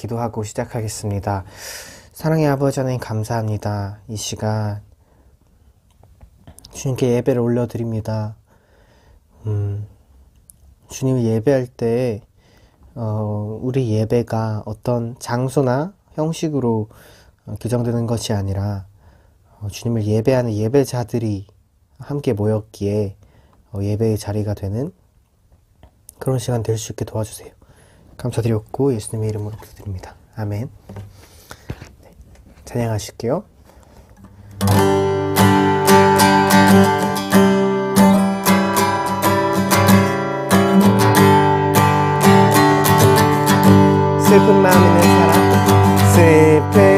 기도하고 시작하겠습니다. 사랑의 아버지 하나님 감사합니다. 이 시간 주님께 예배를 올려드립니다. 음, 주님을 예배할 때 어, 우리 예배가 어떤 장소나 형식으로 어, 규정되는 것이 아니라 어, 주님을 예배하는 예배자들이 함께 모였기에 어, 예배의 자리가 되는 그런 시간 될 수 있게 도와주세요. 감사드렸고 예수님의 이름으로 기도드립니다. 아멘. 네, 찬양하실게요. 슬픈 마음 있는 사람 슬픈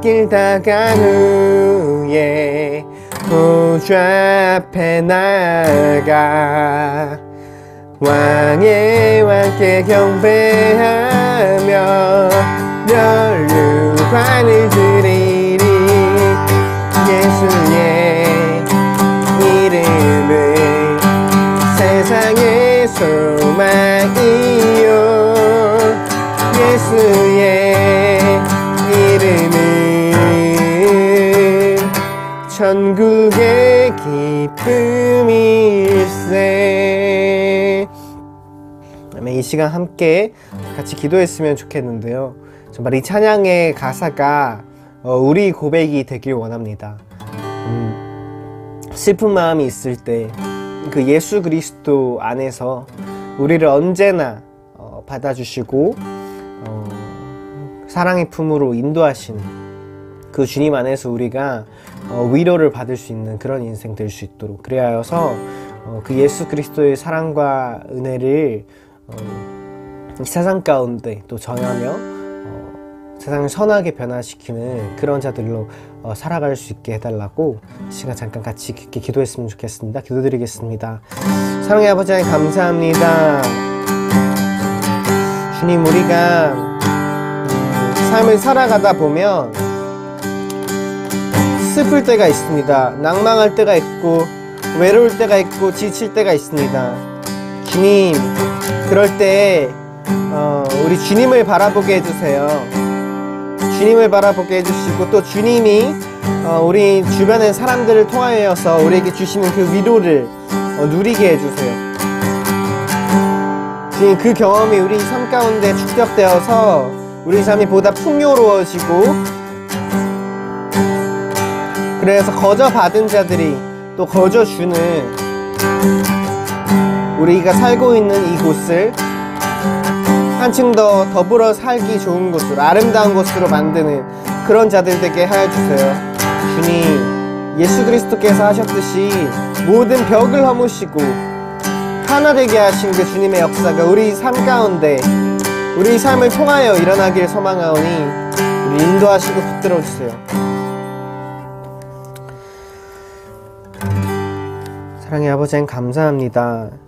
길 다간 후에 보좌 앞에 나가 왕의 왕께 경배하며 멸류관을 드리리 예수의 이름은 세상의 소망이요 예수의 기쁨일세 아멘. 이 시간 함께 같이 기도했으면 좋겠는데요. 정말 이 찬양의 가사가 어, 우리 고백이 되길 원합니다. 음, 슬픈 마음이 있을 때 그 예수 그리스도 안에서 우리를 언제나 어, 받아주시고 어, 사랑의 품으로 인도하시는 그 주님 안에서 우리가 어, 위로를 받을 수 있는 그런 인생 될 수 있도록 그래야 하여서 어, 그 예수 그리스도의 사랑과 은혜를 어, 이 세상 가운데 또 전하며 어, 세상을 선하게 변화시키는 그런 자들로 어, 살아갈 수 있게 해달라고 이 시간 잠깐 같이 깊게 기도했으면 좋겠습니다. 기도드리겠습니다. 사랑의 아버지 하나님 감사합니다. 주님 우리가 음, 삶을 살아가다 보면 슬플 때가 있습니다. 낭망할 때가 있고 외로울 때가 있고 지칠 때가 있습니다. 주님 그럴 때 어, 우리 주님을 바라보게 해주세요. 주님을 바라보게 해주시고 또 주님이 어, 우리 주변의 사람들을 통하여서 우리에게 주시는 그 위로를 어, 누리게 해주세요. 주님 그 경험이 우리 삶 가운데 축적되어서 우리 삶이 보다 풍요로워지고 그래서 거저 받은 자들이 또 거저 주는 우리가 살고 있는 이곳을 한층 더 더불어 살기 좋은 곳으로 아름다운 곳으로 만드는 그런 자들 되게 하여 주세요. 주님, 예수 그리스도께서 하셨듯이 모든 벽을 허무시고 하나 되게 하신 그 주님의 역사가 우리 삶 가운데 우리 삶을 통하여 일어나길 소망하오니 우리 인도하시고 붙들어 주세요. 사랑의 아버지 하 감사합니다.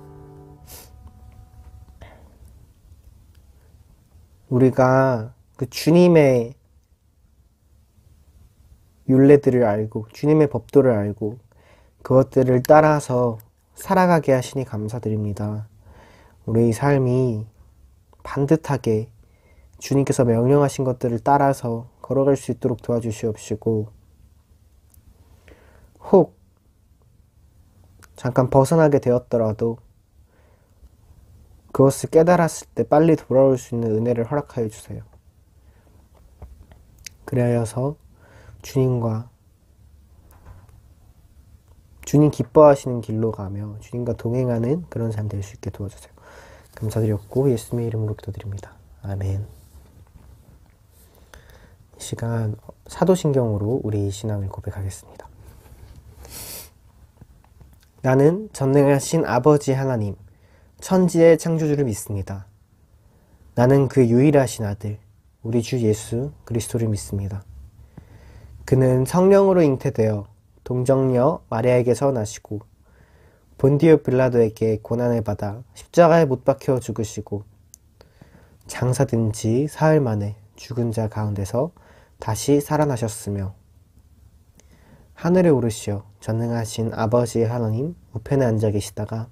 우리가 그 주님의 윤례들을 알고 주님의 법도를 알고 그것들을 따라서 살아가게 하시니 감사드립니다. 우리의 삶이 반듯하게 주님께서 명령하신 것들을 따라서 걸어갈 수 있도록 도와주시옵시고 혹 잠깐 벗어나게 되었더라도 그것을 깨달았을 때 빨리 돌아올 수 있는 은혜를 허락하여 주세요. 그래서 주님과 주님 기뻐하시는 길로 가며 주님과 동행하는 그런 삶 될 수 있게 도와주세요. 감사드렸고 예수님의 이름으로 기도드립니다. 아멘. 이 시간 사도신경으로 우리 신앙을 고백하겠습니다. 나는 전능하신 아버지 하나님 천지의 창조주를 믿습니다. 나는 그 유일하신 아들, 우리 주 예수 그리스도를 믿습니다. 그는 성령으로 잉태되어 동정녀 마리아에게서 나시고 본디오 빌라도에게 고난을 받아 십자가에 못 박혀 죽으시고 장사된 지 사흘 만에 죽은 자 가운데서 다시 살아나셨으며 하늘에 오르시어 전능하신 아버지 하나님 우편에 앉아 계시다가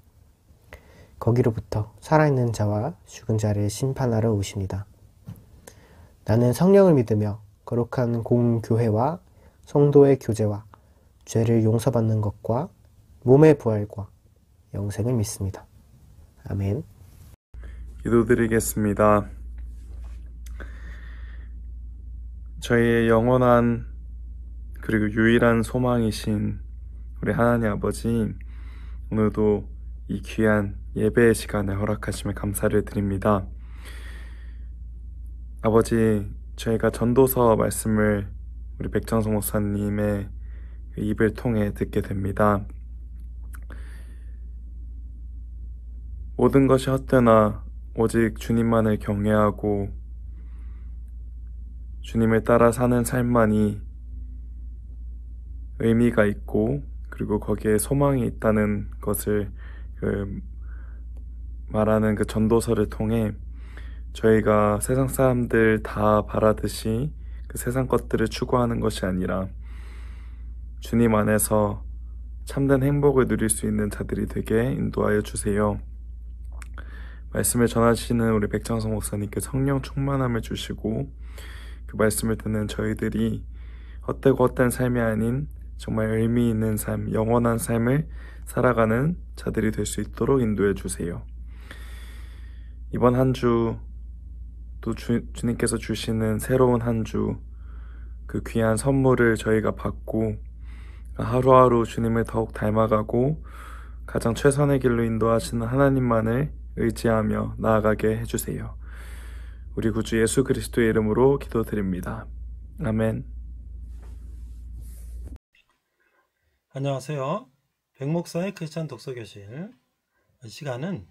거기로부터 살아있는 자와 죽은 자를 심판하러 오십니다. 나는 성령을 믿으며 거룩한 공교회와 성도의 교제와 죄를 용서받는 것과 몸의 부활과 영생을 믿습니다. 아멘. 기도드리겠습니다. 저희의 영원한 그리고 유일한 소망이신 우리 하나님 아버지 오늘도 이 귀한 예배의 시간을 허락하시며 감사를 드립니다. 아버지, 저희가 전도서 말씀을 우리 백정성 목사님의 그 입을 통해 듣게 됩니다. 모든 것이 헛되나 오직 주님만을 경외하고 주님을 따라 사는 삶만이 의미가 있고 그리고 거기에 소망이 있다는 것을 그 말하는 그 전도서를 통해 저희가 세상 사람들 다 바라듯이 그 세상 것들을 추구하는 것이 아니라 주님 안에서 참된 행복을 누릴 수 있는 자들이 되게 인도하여 주세요. 말씀을 전하시는 우리 백창성 목사님께 성령 충만함을 주시고 그 말씀을 듣는 저희들이 헛되고 헛된 삶이 아닌 정말 의미 있는 삶, 영원한 삶을 살아가는 자들이 될 수 있도록 인도해 주세요. 이번 한 주, 또 주, 주님께서 주시는 새로운 한 주, 그 귀한 선물을 저희가 받고 하루하루 주님을 더욱 닮아가고 가장 최선의 길로 인도하시는 하나님만을 의지하며 나아가게 해주세요. 우리 구주 예수 그리스도의 이름으로 기도드립니다. 아멘. 안녕하세요. 백목사의 크리스찬 독서교실 시간은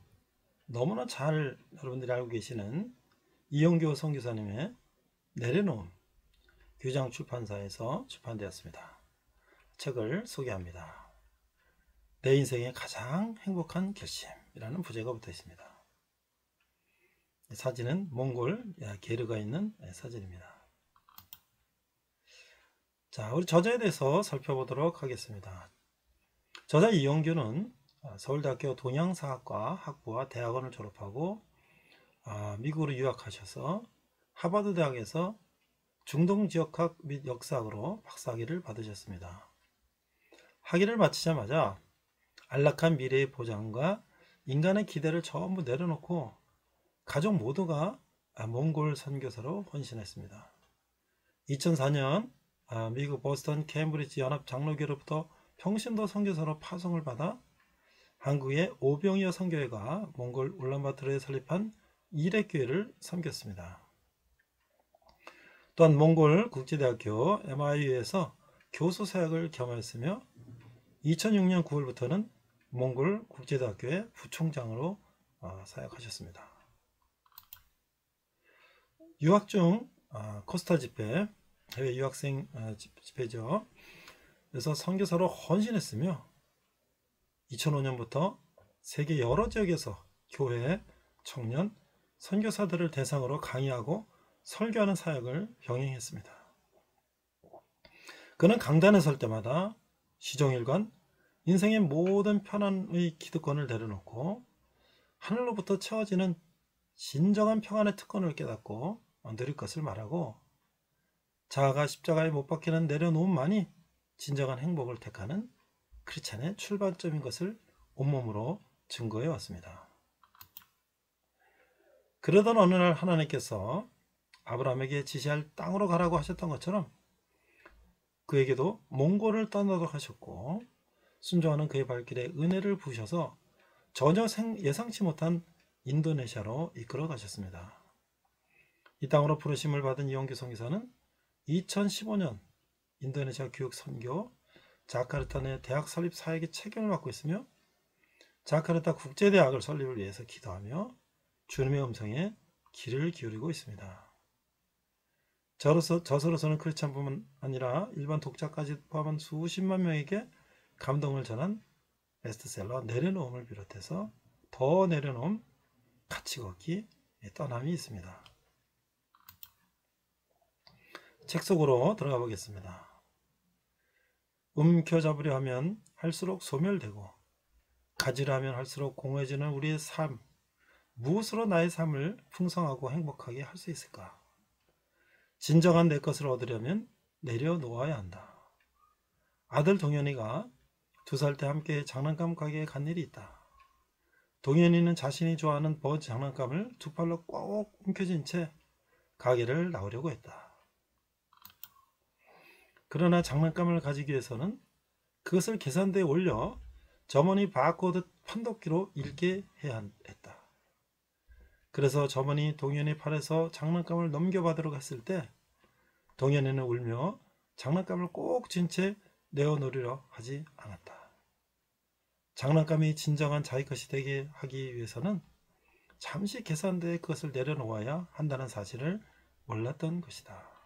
너무나 잘 여러분들이 알고 계시는 이영교 선교사님의 내려놓음 규장 출판사에서 출판되었습니다. 책을 소개합니다. 내 인생의 가장 행복한 결심이라는 부제가 붙어 있습니다. 사진은 몽골 게르가 있는 사진입니다. 자, 우리 저자에 대해서 살펴보도록 하겠습니다. 저자 이용규는 아, 서울대학교 동양사학과 학부와 대학원을 졸업하고 아, 미국으로 유학하셔서 하버드 대학에서 중동 지역학 및 역사학으로 박사학위를 받으셨습니다. 학위를 마치자마자 안락한 미래의 보장과 인간의 기대를 전부 내려놓고 가족 모두가 몽골 선교사로 헌신했습니다. 2004년 미국 보스턴 케임브리지 연합 장로교로부터 평신도 선교사로 파송을 받아 한국의 오병이어 선교회가 몽골 울란바토르에 설립한 일회교회를 섬겼습니다. 또한 몽골 국제대학교 MIU에서 교수 사역을 겸하였으며 2006년 9월부터는 몽골 국제대학교의 부총장으로 어, 사역하셨습니다. 유학 중 아, 코스타 집회, 해외 유학생 아, 집- 집회죠. 그래서 선교사로 헌신했으며 2005년부터 세계 여러 지역에서 교회, 청년, 선교사들을 대상으로 강의하고 설교하는 사역을 병행했습니다. 그는 강단에 설 때마다 시종일관 인생의 모든 편안의 기득권을 내려놓고 하늘로부터 채워지는 진정한 평안의 특권을 깨닫고 누릴 것을 말하고 자아가 십자가에 못 박히는 내려놓음만이 진정한 행복을 택하는 크리스찬의 출발점인 것을 온몸으로 증거해 왔습니다. 그러던 어느 날 하나님께서 아브라함에게 지시할 땅으로 가라고 하셨던 것처럼 그에게도 몽골을 떠나도록 하셨고 순종하는 그의 발길에 은혜를 부으셔서 전혀 생- 예상치 못한 인도네시아로 이끌어 가셨습니다. 이 땅으로 부르심을 받은 이용규 선교사는 2015년 인도네시아 교육 선교 자카르타 내 대학 설립 사역의 책임을 맡고 있으며 자카르타 국제대학을 설립을 위해서 기도하며 주님의 음성에 귀를 기울이고 있습니다. 저로서, 저서로서는 크리스찬뿐만 아니라 일반 독자까지 포함한 수십만 명에게 감동을 전한 베스트셀러 내려놓음을 비롯해서 더 내려놓음 같이 걷기 떠남이 있습니다. 책 속으로 들어가 보겠습니다. 움켜잡으려 하면 할수록 소멸되고 가지려 하면 할수록 공허해지는 우리의 삶 무엇으로 나의 삶을 풍성하고 행복하게 할 수 있을까? 진정한 내 것을 얻으려면 내려놓아야 한다. 아들 동현이가 두 살 때 함께 장난감 가게에 간 일이 있다. 동현이는 자신이 좋아하는 버즈 장난감을 두 팔로 꼭 움켜쥔 채 가게를 나오려고 했다. 그러나 장난감을 가지기 위해서는 그것을 계산대에 올려 점원이 바코드 판독기로 읽게 해야 했다. 그래서 점원이 동현의 팔에서 장난감을 넘겨받으러 갔을 때 동현이는 울며 장난감을 꼭 쥔 채 내어놓으려 하지 않았다. 장난감이 진정한 자기 것이 되게 하기 위해서는 잠시 계산대에 그것을 내려놓아야 한다는 사실을 몰랐던 것이다.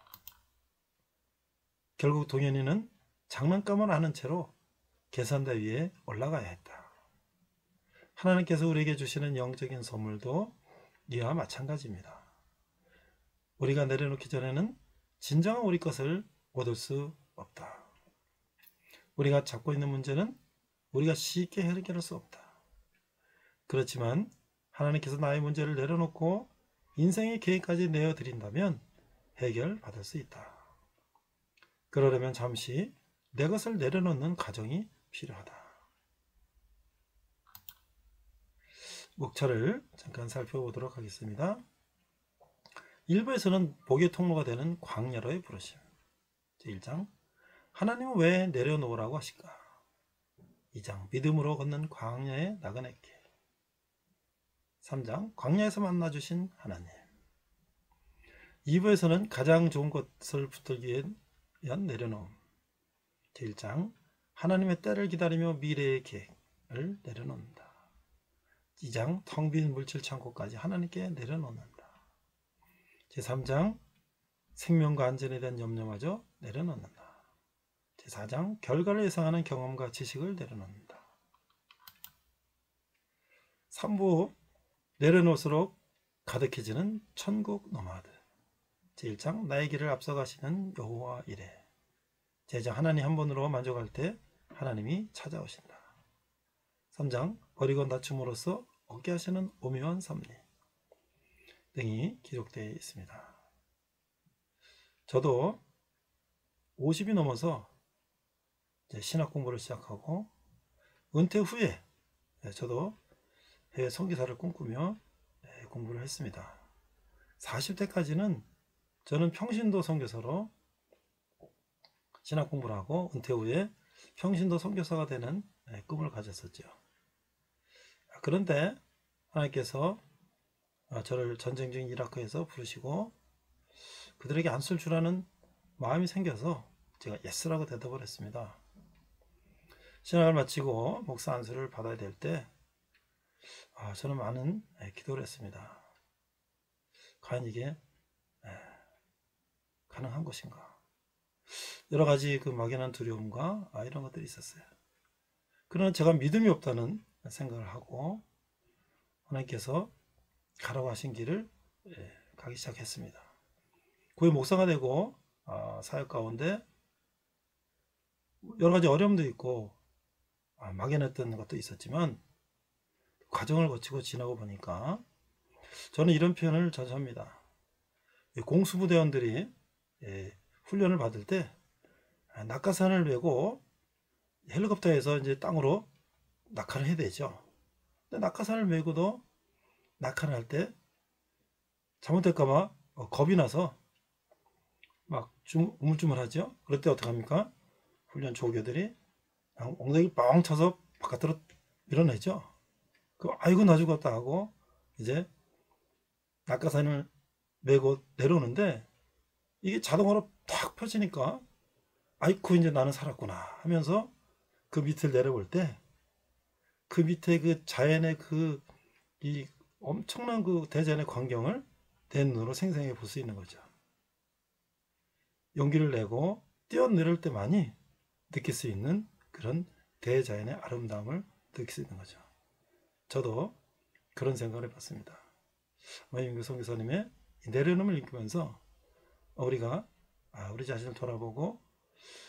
결국 동현이는 장난감을 아는 채로 계산대 위에 올라가야 했다. 하나님께서 우리에게 주시는 영적인 선물도 이와 마찬가지입니다. 우리가 내려놓기 전에는 진정한 우리 것을 얻을 수 없다. 우리가 잡고 있는 문제는 우리가 쉽게 해결할 수 없다. 그렇지만 하나님께서 나의 문제를 내려놓고 인생의 계획까지 내어드린다면 해결받을 수 있다. 그러려면 잠시 내 것을 내려놓는 과정이 필요하다. 목차를 잠깐 살펴보도록 하겠습니다. 1부에서는 복의 통로가 되는 광야로의 부르심. 제1장 하나님은 왜 내려놓으라고 하실까? 2장 믿음으로 걷는 광야의 나그네길 3장 광야에서 만나주신 하나님 2부에서는 가장 좋은 것을 붙들기 위한 내려놓음. 제1장 하나님의 때를 기다리며 미래의 계획을 내려놓는다. 2장 텅 빈 물질 창고까지 하나님께 내려놓는다. 제3장 생명과 안전에 대한 염려마저 내려놓는다. 제4장 결과를 예상하는 경험과 지식을 내려놓는다. 3부 내려놓을수록 가득해지는 천국 노마드 제1장 나의 길을 앞서가시는 여호와 이래 제2장 하나님 한 번으로 만족할 때 하나님이 찾아오신다. 3장 버리고 낮춤으로써 얻게 하시는 오묘한 섭리 등이 기록되어 있습니다. 저도 50이 넘어서 신학 공부를 시작하고 은퇴 후에 저도 해외 선교사를 꿈꾸며 공부를 했습니다. 40대까지는 저는 평신도 선교사로 신학 공부를 하고 은퇴 후에 평신도 선교사가 되는 꿈을 가졌었죠. 그런데 하나님께서 어, 저를 전쟁 중인 이라크에서 부르시고 그들에게 안 쓸 줄 아는 마음이 생겨서 제가 yes라고 대답을 했습니다. 신학을 마치고 목사 안수를 받아야 될때 아, 저는 많은 예, 기도를 했습니다. 과연 이게 예, 가능한 것인가? 여러 가지 그 막연한 두려움과 아, 이런 것들이 있었어요. 그러나 제가 믿음이 없다는 생각을 하고 하나님께서 가라고 하신 길을 예, 가기 시작했습니다. 고위 목사가 되고 아, 사역 가운데 여러 가지 어려움도 있고 아, 막연했던 것도 있었지만 과정을 거치고 지나고 보니까 저는 이런 표현을 자주 합니다. 이 공수부대원들이 예, 훈련을 받을 때 아, 낙하산을 메고 헬리콥터에서 이제 땅으로 낙하를 해야 되죠. 근데 낙하산을 메고도 낙하를 할 때 잘못될까봐 어, 겁이 나서 막좀 우물쭈물하죠. 그럴 때 어떻게 합니까? 훈련 조교들이 그냥 엉덩이 뻥 쳐서 바깥으로 밀어내죠. 그 아이고 나 죽었다 하고 이제 낙하산을 메고 내려오는데 이게 자동으로 탁 펴지니까 아이쿠 이제 나는 살았구나 하면서 그 밑을 내려볼 때 그 밑에 그 자연의 그 이 엄청난 그 대자연의 광경을 내 눈으로 생생하게 볼수 있는 거죠. 용기를 내고 뛰어내릴 때만이 느낄 수 있는 그런 대자연의 아름다움을 느낄 수 있는 거죠. 저도 그런 생각을 해봤습니다. 마임규 성교사님의 내려놓음을 읽으면서 우리가 아, 우리 자신을 돌아보고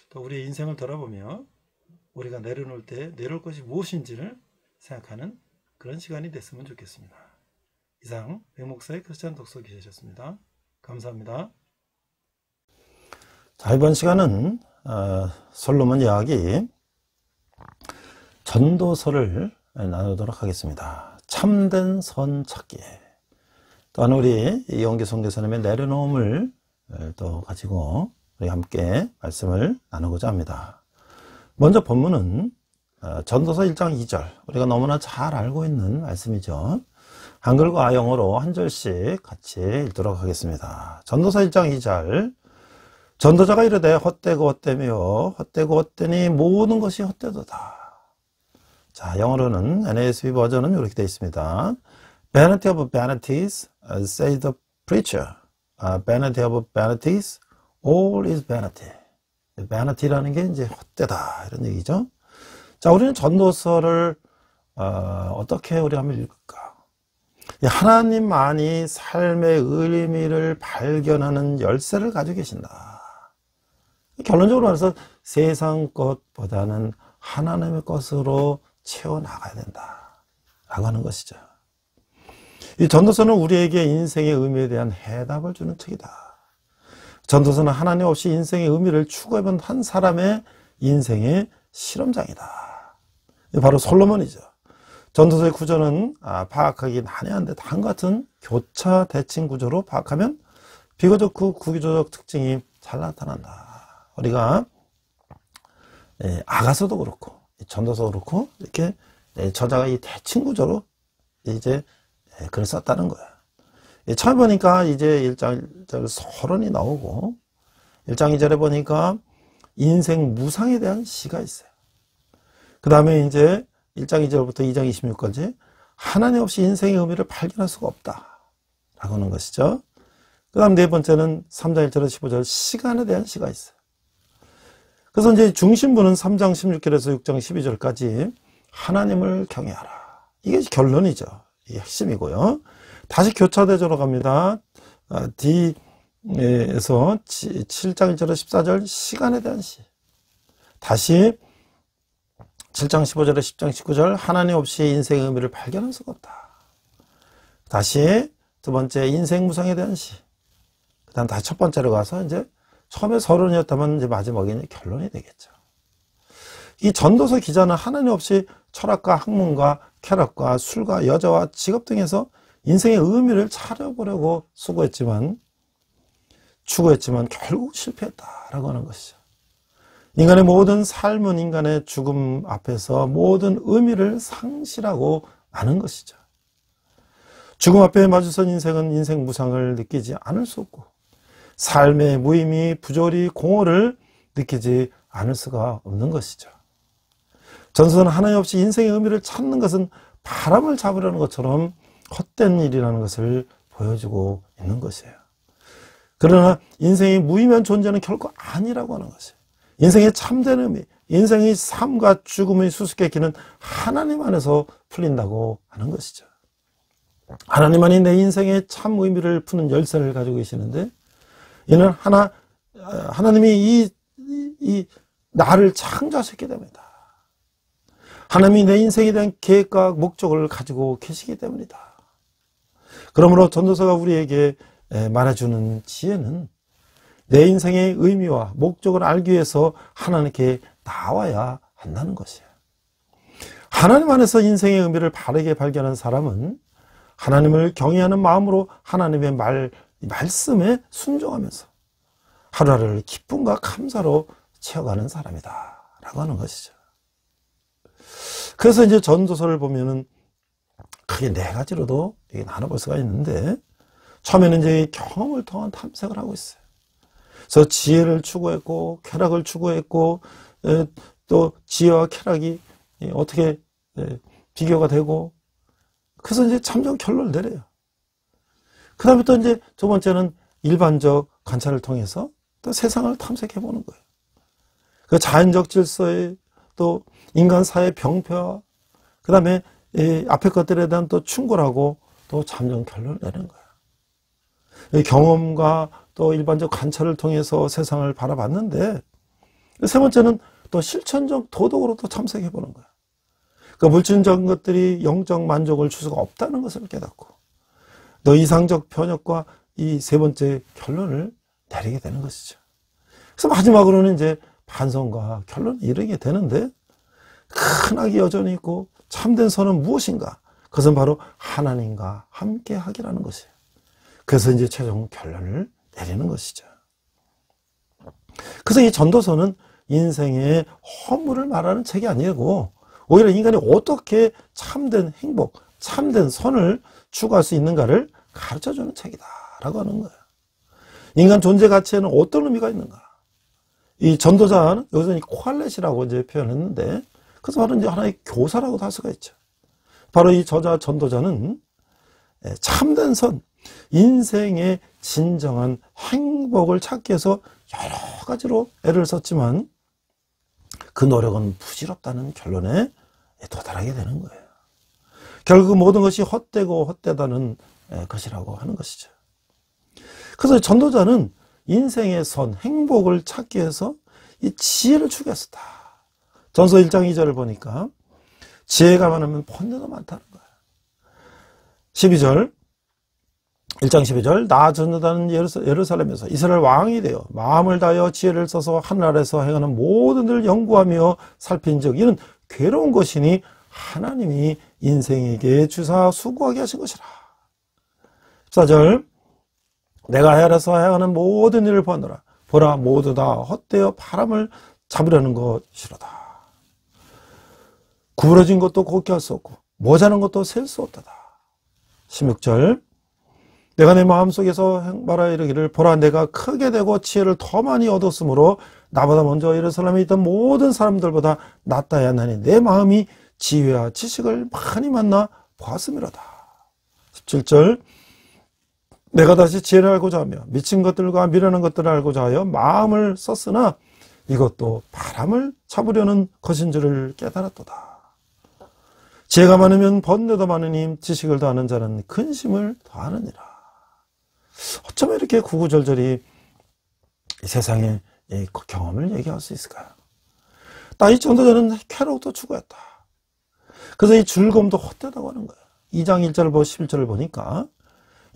또 우리의 인생을 돌아보며 우리가 내려놓을 때 내려올 것이 무엇인지를 생각하는 그런 시간이 됐으면 좋겠습니다. 이상 백목사의 크리스찬 독서 기자셨습니다. 감사합니다. 자, 이번 시간은 어, 솔로몬 이야기 전도서를 나누도록 하겠습니다. 참된 선 찾기. 또한 우리 이용기 성교사님의 내려놓음을 또 가지고 우리 함께 말씀을 나누고자 합니다. 먼저 본문은 어, 전도서 1장 2절 우리가 너무나 잘 알고 있는 말씀이죠. 한글과 아영어로 한 절씩 같이 읽도록 하겠습니다. 전도서 1장 2절 전도자가 이르되 헛되고 헛되며 헛되고 헛되니 모든 것이 헛되도다. 자, 영어로는 NASB 버전은 이렇게 되어 있습니다. Vanity of vanities, uh, says the preacher. Uh, vanity of vanities, all is vanity. vanity라는 게 이제 헛되다 이런 얘기죠. 자, 우리는 전도서를 어, 떻게 우리 한번 읽을까? 하나님만이 삶의 의미를 발견하는 열쇠를 가지고 계신다. 결론적으로 말해서 세상 것보다는 하나님의 것으로 채워나가야 된다. 라고 하는 것이죠. 이 전도서는 우리에게 인생의 의미에 대한 해답을 주는 책이다. 전도서는 하나님 없이 인생의 의미를 추구해본 한 사람의 인생의 실험장이다. 바로 솔로몬이죠. 전도서의 구조는 아, 파악하기 난해한데 다음 같은 교차 대칭 구조로 파악하면 비교적 그 구조적 특징이 잘 나타난다. 우리가 예, 아가서도 그렇고 전도서 그렇고 이렇게 예, 저자가 이 대칭 구조로 이제 예, 글을 썼다는 거야. 처음 보니까 이제 1장 1절 서론이 나오고 1장 2절에 보니까 인생 무상에 대한 시가 있어요. 그 다음에 이제 1장 2절부터 2장 26까지 하나님 없이 인생의 의미를 발견할 수가 없다. 라고 하는 것이죠. 그 다음 네 번째는 3장 1절에서 15절 시간에 대한 시가 있어요. 그래서 이제 중심부는 3장 16절에서 6장 12절까지 하나님을 경외하라. 이게 결론이죠. 이게 핵심이고요. 다시 교차 대조로 갑니다. 아, D에서 7장 1절에서 14절 시간에 대한 시. 다시 7장 15절에 10장 19절 하나님 없이 인생의 의미를 발견할 수가 없다. 다시 두 번째 인생 무상에 대한 시. 그 다음 다시 첫 번째로 가서 이제 처음에 서론이었다면 이제 마지막에 결론이 되겠죠. 이 전도서 기자는 하나님 없이 철학과 학문과 쾌락과 술과 여자와 직업 등에서 인생의 의미를 찾아보려고 수고했지만 추구했지만 결국 실패했다라고 하는 것이죠. 인간의 모든 삶은 인간의 죽음 앞에서 모든 의미를 상실하고 마는 것이죠. 죽음 앞에 마주선 인생은 인생 무상을 느끼지 않을 수 없고 삶의 무의미, 부조리, 공허를 느끼지 않을 수가 없는 것이죠. 전서는 하나님 없이 인생의 의미를 찾는 것은 바람을 잡으려는 것처럼 헛된 일이라는 것을 보여주고 있는 것이에요. 그러나 인생이 무의미한 존재는 결코 아니라고 하는 것이에요. 인생의 참된 의미, 인생의 삶과 죽음의 수수께끼는 하나님 안에서 풀린다고 하는 것이죠. 하나님만이 내 인생의 참 의미를 푸는 열쇠를 가지고 계시는데 이는 하나 하나님이 이, 이, 이 나를 창조하셨기 때문이다. 하나님이 내 인생에 대한 계획과 목적을 가지고 계시기 때문이다. 그러므로 전도서가 우리에게 말해주는 지혜는 내 인생의 의미와 목적을 알기 위해서 하나님께 나와야 한다는 것이에요. 하나님 안에서 인생의 의미를 바르게 발견한 사람은 하나님을 경외하는 마음으로 하나님의 말, 말씀에 순종하면서 하루하루를 기쁨과 감사로 채워가는 사람이다. 라고 하는 것이죠. 그래서 이제 전도서를 보면은 크게 네 가지로도 나눠볼 수가 있는데 처음에는 이제 경험을 통한 탐색을 하고 있어요. 그래서 지혜를 추구했고 쾌락을 추구했고 또 지혜와 쾌락이 어떻게 비교가 되고 그래서 이제 참정 결론을 내려요. 그 다음에 또 이제 두 번째는 일반적 관찰을 통해서 또 세상을 탐색해 보는 거예요. 그 자연적 질서에 또 인간 사회 병폐와 그 다음에 앞에 것들에 대한 또 충고하고 또 잠정 결론을 내는 거예요. 경험과 또 일반적 관찰을 통해서 세상을 바라봤는데 세 번째는 또 실천적 도덕으로 또 탐색해 보는 거예요. 그 물질적 것들이 영적 만족을 줄 수가 없다는 것을 깨닫고 또 이상적 편협과 이 세 번째 결론을 내리게 되는 것이죠. 그래서 마지막으로는 이제 반성과 결론에 이르게 되는데 큰 악이 여전히 있고 참된 선은 무엇인가? 그것은 바로 하나님과 함께 하기라는 것이에요. 그래서 이제 최종 결론을 내리는 것이죠. 그래서 이 전도서는 인생의 허물을 말하는 책이 아니고 오히려 인간이 어떻게 참된 행복, 참된 선을 추구할 수 있는가를 가르쳐주는 책이다 라고 하는 거예요. 인간 존재 가치에는 어떤 의미가 있는가? 이 전도자는 여기서 코알렛이라고 이제 표현했는데 그래서 바로 이제 하나의 교사라고도 할 수가 있죠. 바로 이 저자 전도자는 예, 참된 선, 인생의 진정한 행복을 찾기 위해서 여러 가지로 애를 썼지만 그 노력은 부질없다는 결론에 도달하게 되는 거예요. 결국 모든 것이 헛되고 헛되다는 예, 것이라고 하는 것이죠. 그래서 전도자는 인생의 선, 행복을 찾기 위해서 이 지혜를 추구했었다. 전서 1장 2절을 보니까 지혜가 많으면 번뇌도 많다는 거예요. 12절 1장 12절 나 전도자는 예루살렘에서 이스라엘 왕이 되어 마음을 다하여 지혜를 써서 하늘에서 행하는 모든 일을 연구하며 살핀 적 이는 괴로운 것이니 하나님이 인생에게 주사 수고하게 하신 것이라. 14절 내가 하늘에서 행하는 모든 일을 보느라 보라 모두 다 헛되어 바람을 잡으려는 것이로다. 구부러진 것도 곱게 할 수 없고 모자란 것도 셀 수 없다다. 16절 내가 내 마음속에서 말하 이르기를 보라 내가 크게 되고 지혜를 더 많이 얻었으므로 나보다 먼저 예루살렘에 있던 모든 사람들보다 낫다야 하나니 내 마음이 지혜와 지식을 많이 만나 보았음이로다. 17절 내가 다시 지혜를 알고자 하며 미친 것들과 미련한 것들을 알고자 하여 마음을 썼으나 이것도 바람을 잡으려는 것인 줄을 깨달았도다. 지혜가 많으면 번뇌도 많으니 지식을 더하는 자는 근심을 더하느니라. 어쩌면 이렇게 구구절절히 세상의 경험을 얘기할 수 있을까요? 나이 전도자는 쾌락도 추구했다. 그래서 이 즐거움도 헛되다고 하는 거예요. 2장 1절을 보고 11절을 보니까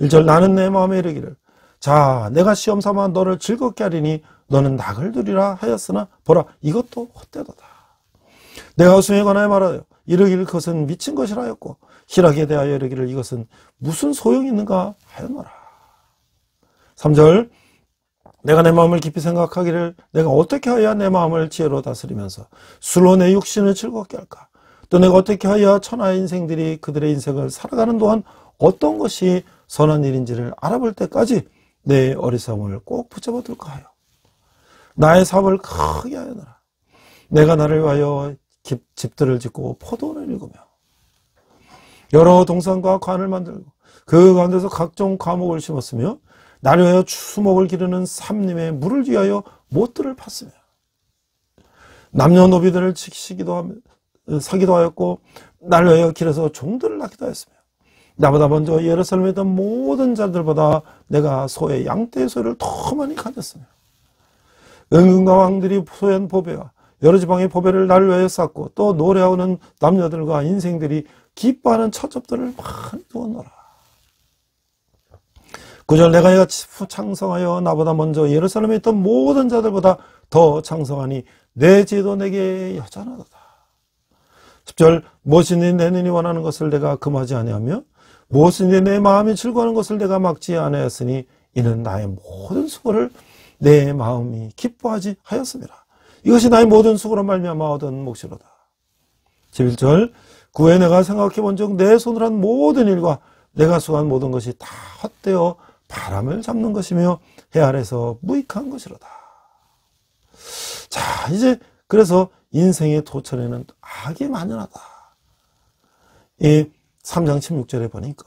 1절 나는 내 마음에 이르기를 자 내가 시험 삼아 너를 즐겁게 하리니 너는 낙을 두리라 하였으나 보라 이것도 헛되도다. 내가 수에 관하여 말하여 이르기를 그것은 미친 것이라 하였고 희락에 대하여 이르기를 이것은 무슨 소용이 있는가 하였노라. 3절 내가 내 마음을 깊이 생각하기를 내가 어떻게 하여야 내 마음을 지혜로 다스리면서 술로 내 육신을 즐겁게 할까 또 내가 어떻게 하여야 천하의 인생들이 그들의 인생을 살아가는 동안 어떤 것이 선한 일인지를 알아볼 때까지 내 어리석음을 꼭 붙잡아 둘까 하여 나의 사업을 크게 하여라. 내가 나를 위하여 집들을 짓고 포도를 읽으며 여러 동산과 관을 만들고 그 가운데서 각종 과목을 심었으며 나를 위하여 추목을 기르는 삼림의 물을 위하여 못들을 팠으며 남녀 노비들을 지키기도 하며 사기도 하였고 나를 위하여 길에서 종들을 낳기도 하였으며 나보다 먼저 예루살렘에 있던 모든 자들보다 내가 소의 양떼의 소를 더 많이 가졌으며 은근과 왕들이 소유한 보배와 여러 지방의 보배를 나를 위하여 쌓고 또 노래하는 남녀들과 인생들이 기뻐하는 처첩들을 많이 두었노라. 구절 내가 이가 창성하여 나보다 먼저 예루살렘에 있던 모든 자들보다 더 창성하니 내 지도 내게 여전하도다. 10절 무엇이니 내 눈이 원하는 것을 내가 금하지 아니하며 무엇이니 내 마음이 즐거워하는 것을 내가 막지 아니하였으니 이는 나의 모든 수고를 내 마음이 기뻐하지 하였습니다. 이것이 나의 모든 수고로 말미암아 얻은 몫이로다. 11절 구에 내가 생각해 본즉 내 손으로 한 모든 일과 내가 수고한 모든 것이 다 헛되어 바람을 잡는 것이며 해 아래서 무익한 것이로다. 자, 이제 그래서 인생의 도천에는 악이 만연하다. 이 3장 16절에 보니까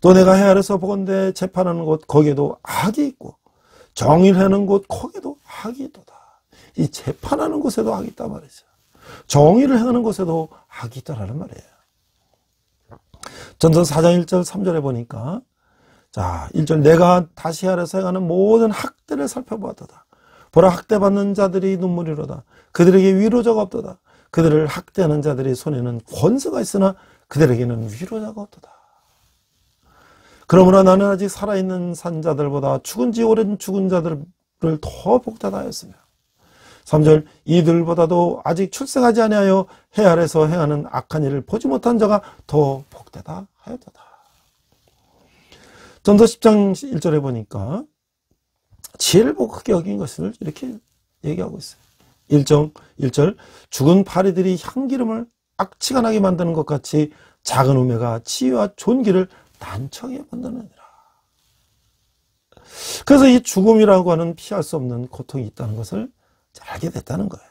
또 내가 해 아래서 보건대 재판하는 곳 거기에도 악이 있고 정의를 하는 곳 거기에도 악이 있도다. 이 재판하는 곳에도 악이 있단 말이죠. 정의를 행하는 곳에도 악이 있다라는 말이에요. 전서 4장 1절 3절에 보니까 자, 1절 내가 다시 하려서 행하는 모든 학대를 살펴보았다. 보라 학대받는 자들이 눈물이로다. 그들에게 위로자가 없도다. 그들을 학대하는 자들의 손에는 권세가 있으나 그들에게는 위로자가 없도다. 그러므로 나는 아직 살아있는 산자들보다 죽은 지 오랜 죽은 자들을 더 복다다 하였으며 3절 이들보다도 아직 출생하지 아니하여 해 아래서 행하는 악한 일을 보지 못한 자가 더 복되다 하였다. 전서 10장 1절에 보니까 보고 크게 여긴 것을 이렇게 얘기하고 있어요. 1정 1절 죽은 파리들이 향기름을 악취가 나게 만드는 것 같이 작은 우매가 지혜와 존귀를 난처하게 만드느니라. 그래서 이 죽음이라고 하는 피할 수 없는 고통이 있다는 것을 알게 됐다는 거예요.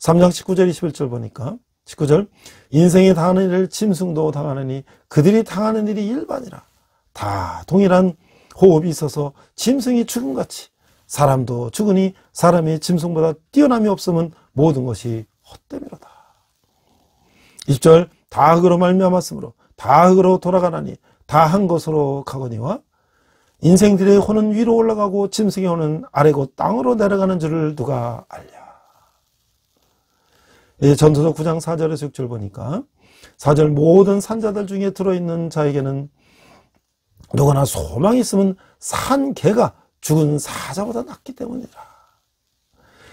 3장 19절 21절 보니까 19절 인생이 당하는 일을 짐승도 당하느니 그들이 당하는 일이 일반이라 다 동일한 호흡이 있어서 짐승이 죽음같이 사람도 죽으니 사람이 짐승보다 뛰어남이 없으면 모든 것이 헛됨이로다. 20절 다 흙으로 말미암았으므로 다 흙으로 돌아가나니 다 한 것으로 가거니와 인생들의 혼은 위로 올라가고 짐승의 혼은 아래고 땅으로 내려가는 줄을 누가 알랴. 예, 전도서 9장 4절에서 6절 보니까 4절 모든 산자들 중에 들어있는 자에게는 누구나 소망이 있으면 산 개가 죽은 사자보다 낫기 때문이라.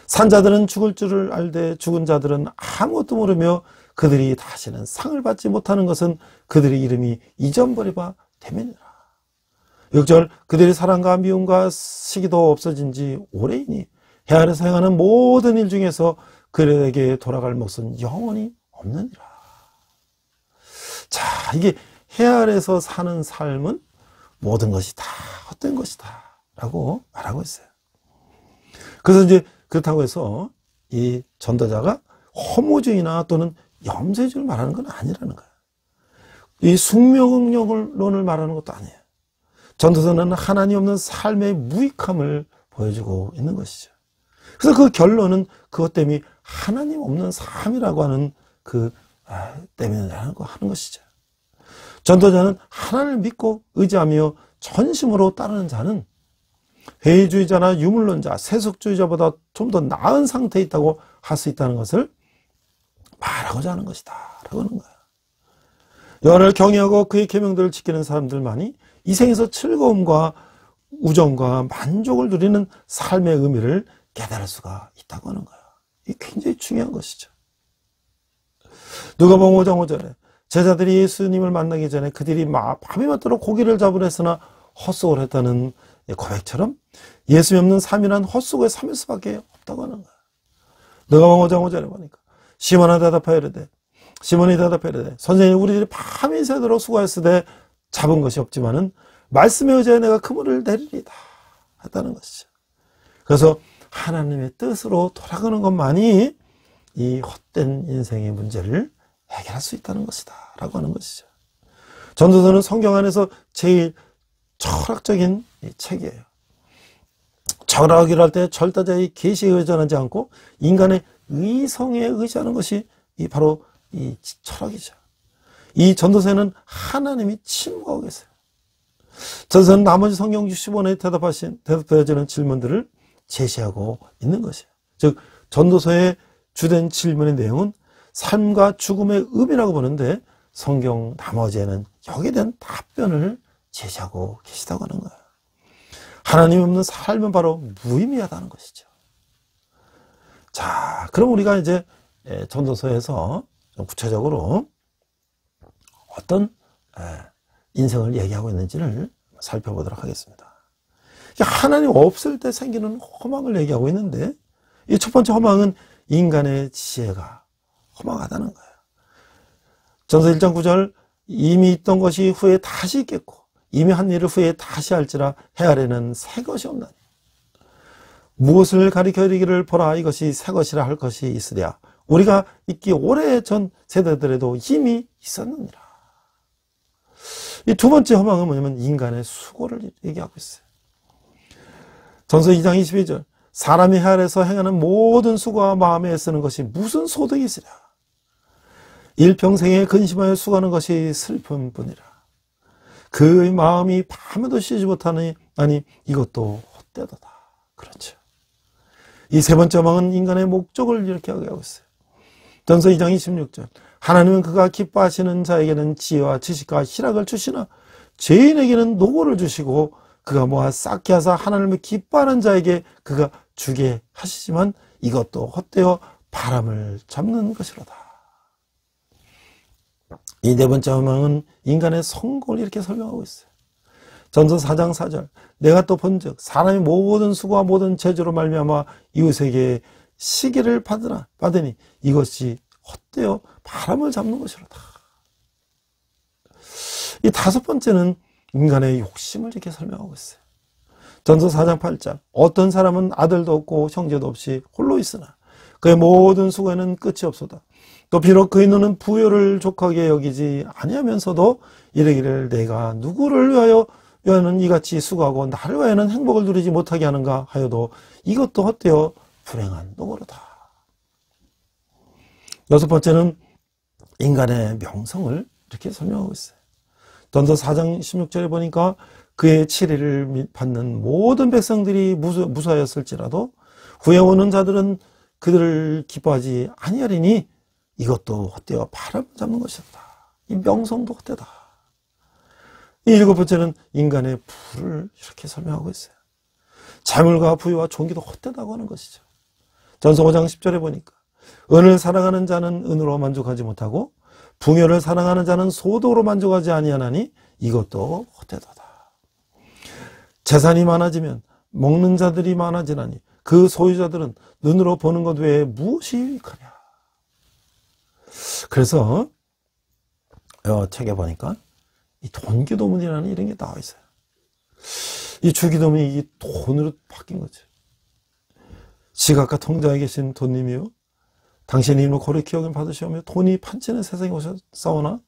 산자들은 죽을 줄을 알되 죽은 자들은 아무것도 모르며 그들이 다시는 상을 받지 못하는 것은 그들의 이름이 잊어버리바 되면이라. 6절 그들의 사랑과 미움과 시기도 없어진 지 오래이니 해 아래서 행하는 모든 일 중에서 그들에게 돌아갈 몫은 영원히 없느니라. 자, 이게 해 아래서 사는 삶은 모든 것이 다 헛된 것이다. 라고 말하고 있어요. 그래서 이제 그렇다고 해서 이 전도자가 허무주의나 또는 염세주의를 말하는 건 아니라는 거예요. 이 숙명론을 말하는 것도 아니에요. 전도서는 하나님 없는 삶의 무익함을 보여주고 있는 것이죠. 그래서 그 결론은 그것 때문에 하나님 없는 삶이라고 하는 그 아, 때문에 하는 것이죠. 전도자는 하나님을 믿고 의지하며 전심으로 따르는 자는 회의주의자나 유물론자, 세속주의자보다 좀 더 나은 상태에 있다고 할 수 있다는 것을 말하고자 하는 것이다. 라고 하는 거예요. 여를 경외하고 그의 계명들을 지키는 사람들만이 이 생에서 즐거움과 우정과 만족을 누리는 삶의 의미를 깨달을 수가 있다고 하는 거예요. 이 굉장히 중요한 것이죠. 누가 보면 5장 5절에 제자들이 예수님을 만나기 전에 그들이 밤이 맞도록 고기를 잡으려 했으나 헛속을 했다는 고백처럼 예수님 없는 삶이란 헛속의 삶일 수밖에 없다고 하는 거예요. 누가 보면 5장 5절에 보니까 시몬아 대답하여 이르되 시몬이 대답하여 이르되 선생님 우리들이 밤이 새도록 수고했으되 잡은 것이 없지만은 말씀에 의지하여 내가 그물을 내리리다 했다는 것이죠. 그래서 하나님의 뜻으로 돌아가는 것만이 이 헛된 인생의 문제를 해결할 수 있다는 것이다 라고 하는 것이죠. 전도서는 성경 안에서 제일 철학적인 책이에요. 철학이라 할 때 절대자의 계시에 의존하지 않고 인간의 의성에 의지하는 것이 이 바로 이 철학이죠. 이 전도서에는 하나님이 침묵하고 계세요. 전서는 나머지 성경 60원에 대답하신, 대답되어지는 질문들을 제시하고 있는 것이에요. 즉, 전도서의 주된 질문의 내용은 삶과 죽음의 의미라고 보는데 성경 나머지에는 여기에 대한 답변을 제시하고 계시다고 하는 거예요. 하나님 없는 삶은 바로 무의미하다는 것이죠. 자, 그럼 우리가 이제 전도서에서 좀 구체적으로 어떤 인생을 얘기하고 있는지를 살펴보도록 하겠습니다. 하나님 없을 때 생기는 허망을 얘기하고 있는데 이 첫 번째 허망은 인간의 지혜가 허망하다는 거예요. 전서 1장 9절 이미 있던 것이 후에 다시 있겠고 이미 한 일을 후에 다시 할지라 헤아리는 새 것이 없나니 무엇을 가리켜 이르기를 보라. 이것이 새 것이라 할 것이 있으랴. 우리가 있기 오래전 세대들에도 이미 있었느니라. 이 두 번째 허망은 뭐냐면 인간의 수고를 얘기하고 있어요. 전서 2장 22절. 사람이 헤아려서 행하는 모든 수고와 마음에 애쓰는 것이 무슨 소득이 있으랴? 일평생에 근심하여 수고하는 것이 슬픔 뿐이라. 그의 마음이 밤에도 쉬지 못하니 아니 이것도 헛되도다. 그렇죠 이 세 번째 망은 인간의 목적을 이렇게 하고 있어요 전서 2장 26절 하나님은 그가 기뻐하시는 자에게는 지혜와 지식과 희락을 주시나 죄인에게는 노고를 주시고 그가 모아 쌓게 하사 하나님을 기뻐하는 자에게 그가 주게 하시지만 이것도 헛되어 바람을 잡는 것이로다. 이 네 번째 허망은 인간의 성공을 이렇게 설명하고 있어요. 전서 4장 4절 내가 또 본즉 사람이 모든 수고와 모든 재주로 말미암아 이웃에게 시기를 받으나 받으니 이것이 헛되어 바람을 잡는 것이로다. 이 다섯 번째는 인간의 욕심을 이렇게 설명하고 있어요. 전서 4장 8절 어떤 사람은 아들도 없고 형제도 없이 홀로 있으나 그의 모든 수고에는 끝이 없소다. 또 비록 그의 눈은 부여를 족하게 여기지 아니하면서도 이르기를 내가 누구를 위하여 위하여는 이같이 수고하고 나를 위하여는 행복을 누리지 못하게 하는가 하여도 이것도 헛되어 불행한 노고로다. 여섯 번째는 인간의 명성을 이렇게 설명하고 있어요. 전서 4장 16절에 보니까 그의 치리를 받는 모든 백성들이 무수, 무사였을지라도 후에 오는 자들은 그들을 기뻐하지 아니하리니 이것도 헛되어 바람 잡는 것이었다. 이 명성도 헛되다. 이 일곱 번째는 인간의 부를 이렇게 설명하고 있어요. 재물과 부유와 종기도 헛되다고 하는 것이죠. 전서 5장 10절에 보니까 은을 사랑하는 자는 은으로 만족하지 못하고 부녀를 사랑하는 자는 소득으로 만족하지 아니하나니 이것도 헛되도다. 재산이 많아지면 먹는 자들이 많아지나니 그 소유자들은 눈으로 보는 것 외에 무엇이 유익하냐. 그래서 어, 책에 보니까 이 돈기도문이라는 이런 게 나와 있어요. 이 주기도문이 이 돈으로 바뀐 거죠. 지각과 통장에 계신 돈님이요. 당신의 이름을 고래 기억을 받으시오며 돈이 판치는 세상에 오셨사오나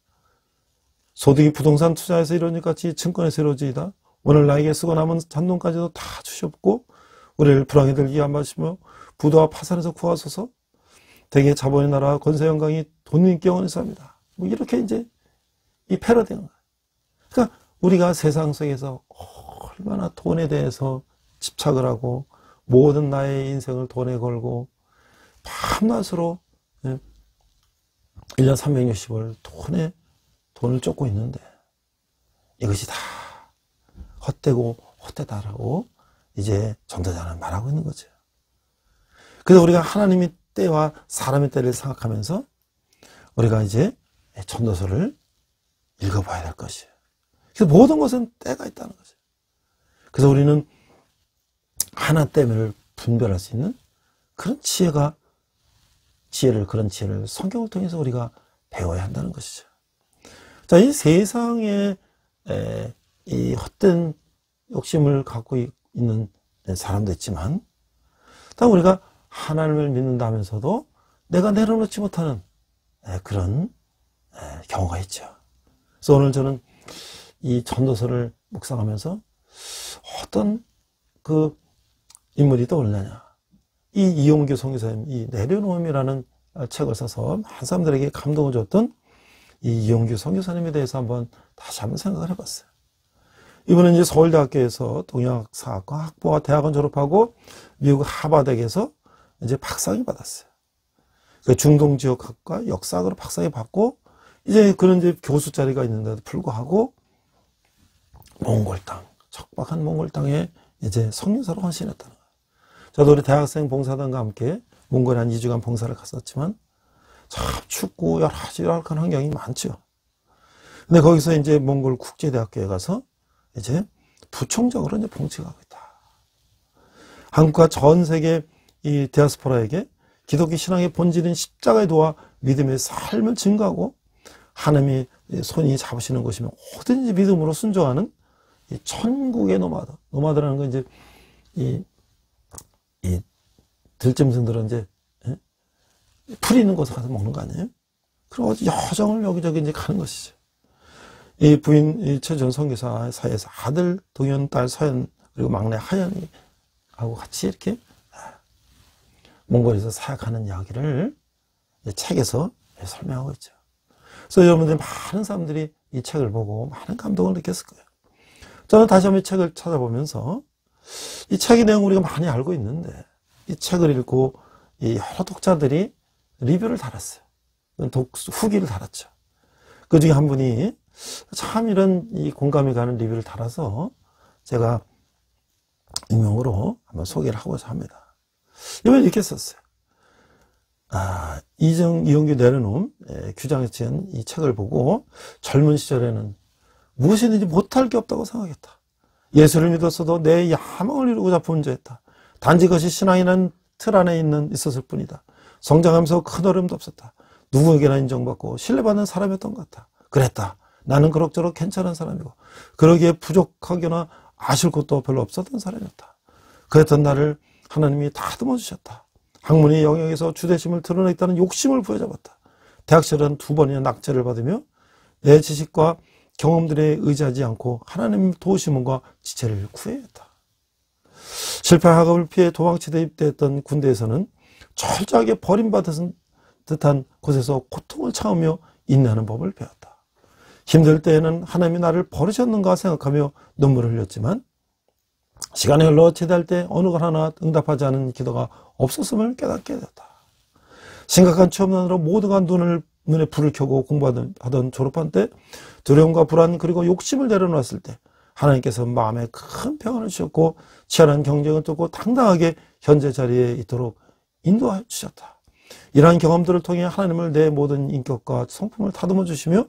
소득이 부동산 투자에서 이러니 같이 증권에서 이루어지이다. 오늘 나에게 쓰고 남은 잔돈까지도 다 주셨고 우리를 불황에 들게 안 마시며 부도와 파산에서 구하소서 대개 자본의 나라 권세 영광이 돈님께 원해서합니다. 뭐 이렇게 이제 이 거예요. 그러니까 우리가 세상 속에서 얼마나 돈에 대해서 집착을 하고 모든 나의 인생을 돈에 걸고 밤낮으로 1년 360을 돈에 돈을 쫓고 있는데 이것이 다 헛되고 헛되다라고 이제 전도자는 말하고 있는 거죠. 그래서 우리가 하나님의 때와 사람의 때를 생각하면서 우리가 이제 전도서를 읽어봐야 될 것이에요. 그래서 모든 것은 때가 있다는 거죠. 그래서 우리는 하나 때문에 분별할 수 있는 그런 지혜가 지혜를 그런 지혜를 성경을 통해서 우리가 배워야 한다는 것이죠. 자, 이 세상에 에, 이 헛된 욕심을 갖고 있- 있는 사람도 있지만 또 우리가 하나님을 믿는다면서도 내가 내려놓지 못하는 에, 그런 에, 경우가 있죠. 그래서 오늘 저는 이 전도서를 묵상하면서 어떤 그 인물이 떠올르냐. 이 이용규 성교사님, 이 내려놓음이라는 책을 써서 많은 사람들에게 감동을 줬던 이 이용규 성교사님에 대해서 한번 다시 한번 생각을 해봤어요. 이분은 이제 서울대학교에서 동양학사학과 학부와 대학원 졸업하고 미국 하버드에서 이제 박사학위 받았어요. 그 중동 지역학과 역사학으로 박사학위 받고 이제 그런 이제 교수 자리가 있는데도 불구하고 몽골 땅, 척박한 몽골 땅에 이제 성교사로 헌신했다는 거예요. 저도 우리 대학생 봉사단과 함께 몽골에 한 2주간 봉사를 갔었지만 참 춥고 여러 가지 열악한 환경이 많죠. 근데 거기서 이제 몽골 국제대학교에 가서 이제 부총적으로 이제 봉직하고 있다. 한국과 전 세계 이 디아스포라에게 기독교 신앙의 본질인 십자가의 도와 믿음의 삶을 증거하고 하나님이 손이 잡으시는 것이면 어디든지 믿음으로 순종하는 이 천국의 nomad. nomad라는 건 이제 이, 이 들짐승들은 이제 예? 풀 있는 곳에 가서 먹는 거 아니에요? 그리고 여정을 여기저기 이제 가는 것이죠. 이 부인 이 최전 선교사 사이에서 아들 동현, 딸 서현 그리고 막내 하연이 하고 같이 이렇게 몽골에서 사역하는 이야기를 이 책에서 설명하고 있죠. 그래서 여러분들 많은 사람들이 이 책을 보고 많은 감동을 느꼈을 거예요. 저는 다시 한번 이 책을 찾아보면서 이 책의 내용 우리가 많이 알고 있는데 이 책을 읽고 이 여러 독자들이 리뷰를 달았어요. 독, 후기를 달았죠. 그 중에 한 분이 참 이런 이 공감이 가는 리뷰를 달아서 제가 익명으로 한번 소개를 하고자 합니다. 이번에 이렇게 썼어요. 아, 이정, 이용규 내려놓음, 예, 규장에 지은 이 책을 보고 젊은 시절에는 무엇이든지 못할 게 없다고 생각했다. 예수를 믿었어도 내 야망을 이루고자 분주했다. 단지 그것이 신앙이라는 틀 안에 있는 있었을 뿐이다. 성장하면서 큰 어려움도 없었다. 누구에게나 인정받고 신뢰받는 사람이었던 것 같다. 그랬다. 나는 그럭저럭 괜찮은 사람이고 그러기에 부족하거나 아실 것도 별로 없었던 사람이었다. 그랬던 나를 하나님이 다듬어 주셨다. 학문의 영역에서 주대심을 드러냈다는 욕심을 부여잡았다. 대학 시절은 두 번이나 낙제를 받으며 내 지식과 경험들에 의지하지 않고 하나님 도우심과 지체를 구해했다. 실패 학업을 피해 도망치다 입대했던 군대에서는 철저하게 버림받은 듯한 곳에서 고통을 참으며 인내하는 법을 배웠다. 힘들 때에는 하나님이 나를 버리셨는가 생각하며 눈물을 흘렸지만 시간이 흘러 제대할 때 어느 걸 하나 응답하지 않은 기도가 없었음을 깨닫게 되었다. 심각한 취업난으로 모두가 눈을 눈에 불을 켜고 공부하던 하던 졸업한 때 두려움과 불안 그리고 욕심을 내려놓았을 때 하나님께서 마음에 큰 평안을 주셨고 치열한 경쟁을 뚫고 당당하게 현재 자리에 있도록 인도하여 주셨다. 이러한 경험들을 통해 하나님을 내 모든 인격과 성품을 다듬어 주시며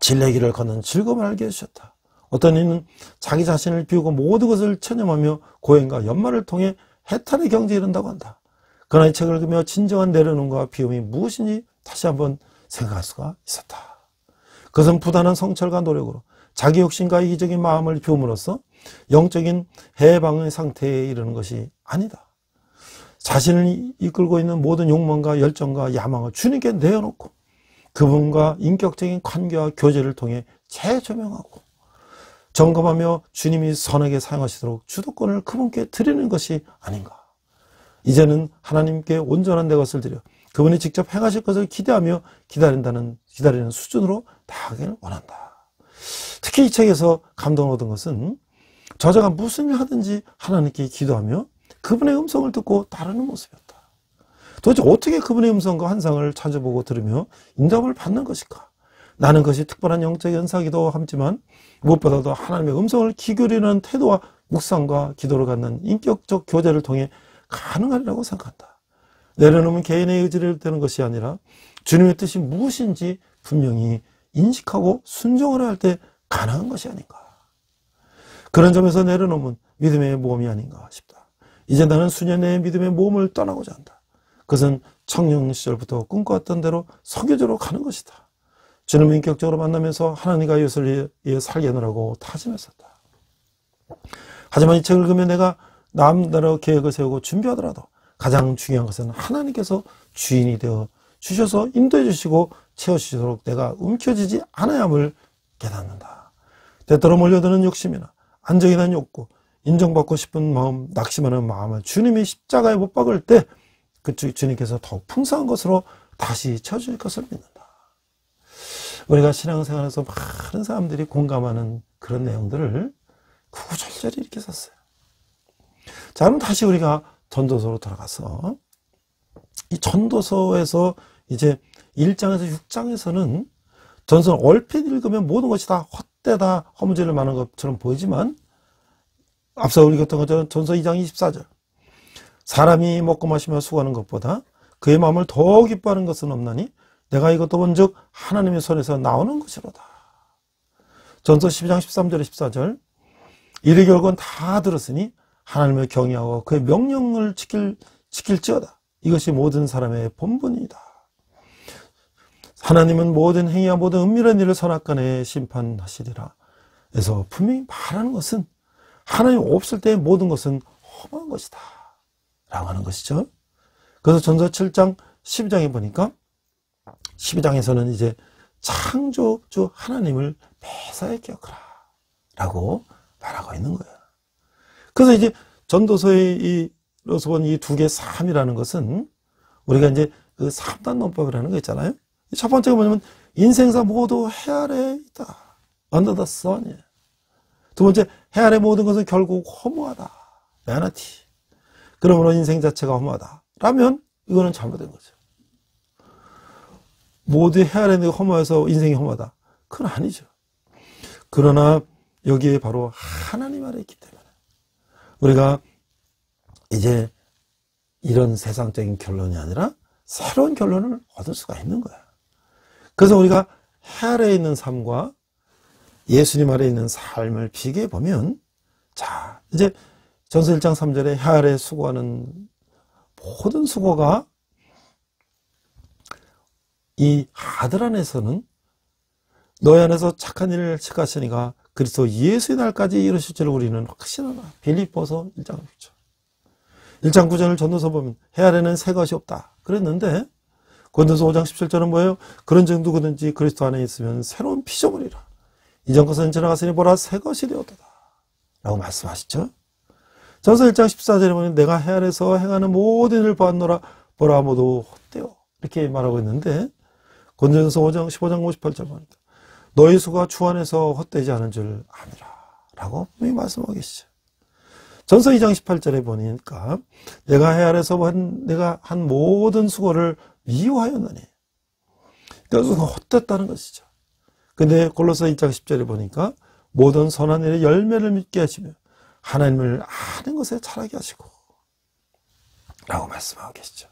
진리의 길을 걷는 즐거움을 알게 해주셨다. 어떤 이는 자기 자신을 비우고 모든 것을 체념하며 고행과 연말을 통해 해탈의 경지에 이른다고 한다. 그러나 이 책을 읽으며 진정한 내려놓음과 비움이 무엇인지 다시 한번 생각할 수가 있었다. 그것은 부단한 성찰과 노력으로 자기 욕심과 이기적인 마음을 비움으로써 영적인 해방의 상태에 이르는 것이 아니다. 자신을 이끌고 있는 모든 욕망과 열정과 야망을 주님께 내어놓고 그분과 인격적인 관계와 교제를 통해 재조명하고 점검하며 주님이 선하게 사용하시도록 주도권을 그분께 드리는 것이 아닌가. 이제는 하나님께 온전한 내 것을 드려 그분이 직접 행하실 것을 기대하며 기다린다는 기다리는 수준으로 나아가기를 원한다. 특히 이 책에서 감동을 얻은 것은 저자가 무슨 일 하든지 하나님께 기도하며 그분의 음성을 듣고 따르는 모습이었다. 도대체 어떻게 그분의 음성과 환상을 찾아보고 들으며 인정을 받는 것일까? 나는 것이 특별한 영적 연사기도 함지만 무엇보다도 하나님의 음성을 기울이는 태도와 묵상과 기도를 갖는 인격적 교제를 통해 가능하리라고 생각한다. 내려놓으면 개인의 의지를 되는 것이 아니라 주님의 뜻이 무엇인지 분명히 인식하고 순종을 할 때 가능한 것이 아닌가. 그런 점에서 내려놓으면 믿음의 모험이 아닌가 싶다. 이제 나는 수년의 믿음의 모험을 떠나고자 한다. 그것은 청년 시절부터 꿈꿔왔던 대로 성교제로 가는 것이다. 주님을 인격적으로 만나면서 하나님과 이웃을 위해 살게하느라고 다짐했었다. 하지만 이 책을 읽으면 내가 남대로 계획을 세우고 준비하더라도 가장 중요한 것은 하나님께서 주인이 되어 주셔서 인도해 주시고 채워주시도록 내가 움켜쥐지 않아야 함을 깨닫는다. 때때로 몰려드는 욕심이나 안정에 대한 욕구, 인정받고 싶은 마음, 낙심하는 마음을 주님이 십자가에 못 박을 때그 주님께서 더욱 풍성한 것으로 다시 채워줄 것을 믿는다. 우리가 신앙생활에서 많은 사람들이 공감하는 그런 내용들을 구구절절히 이렇게 썼어요. 자, 그럼 다시 우리가 전도서로 돌아가서 이 전도서에서 이제 1장에서 6장에서는 전선 얼핏 읽으면 모든 것이 다 헛되다 허무지를 많은 것처럼 보이지만 앞서 읽었던 것처럼 전서 2장 24절 사람이 먹고 마시며 수고하는 것보다 그의 마음을 더 기뻐하는 것은 없나니 내가 이것도 본즉 하나님의 손에서 나오는 것이로다. 전서 12장 13절 14절 이를 결국은 다 들었으니 하나님을 경외하고 그의 명령을 지킬, 지킬지어다. 이것이 모든 사람의 본분이다. 하나님은 모든 행위와 모든 은밀한 일을 선악간에 심판하시리라. 그래서 분명히 말하는 것은 하나님 없을 때 모든 것은 험한 것이다. 라고 하는 것이죠. 그래서 전서 7장 12장에 보니까 12장에서는 이제 창조주 하나님을 매사에 기억하라. 라고 말하고 있는 거예요. 그래서 이제 전도서의 이 로서 본 이 두개 삶이라는 것은 우리가 이제 그 3단 논법이라는 거 있잖아요. 첫 번째가 뭐냐면 인생사 모두 해 아래에 있다. under the sun이에요. 두 번째, 해 아래 모든 것은 결국 허무하다. vanity. 그러므로 인생 자체가 허무하다. 라면 이거는 잘못된 거죠. 모두 해 아래 내가 허무해서 인생이 허무하다. 그건 아니죠. 그러나 여기에 바로 하나님 아래 있기 때문에 우리가 이제 이런 세상적인 결론이 아니라 새로운 결론을 얻을 수가 있는 거야. 그래서 우리가 해 아래에 있는 삶과 예수님 아래에 있는 삶을 비교해 보면 자, 이제 전서 1장 3절에 해 아래 수고하는 모든 수고가 이 아들 안에서는 너희 안에서 착한 일을 칙하시니가 그리스도 예수의 날까지 이루실 줄 우리는 확신하나. 빌립보서 1장 6절. 1장 9절을 전도서 보면 해 아래는 새 것이 없다. 그랬는데 고린도서 5장 17절은 뭐예요? 그런 정도 그든지 그리스도 안에 있으면 새로운 피조물이라. 이전 것은 지나갔으니 보라 새 것이 되었다. 라고 말씀하시죠. 전서 1장 14절에 보면 내가 해 아래서 행하는 모든 일을 보았노라 보라 모두 헛되어 이렇게 말하고 있는데 고린도서 5장 15장 58절 보니까 너희 수가 주 안에서 헛되지 않은 줄 아니라 라고 말씀하고 계시죠. 전서 2장 18절에 보니까 내가 해 아래서 한, 내가 한 모든 수고를 미워하였느니 그래서 헛됐다는 것이죠. 근데 골로서 2장 10절에 보니까 모든 선한 일의 열매를 믿게 하시며 하나님을 아는 것에 잘하게 하시고 라고 말씀하고 계시죠.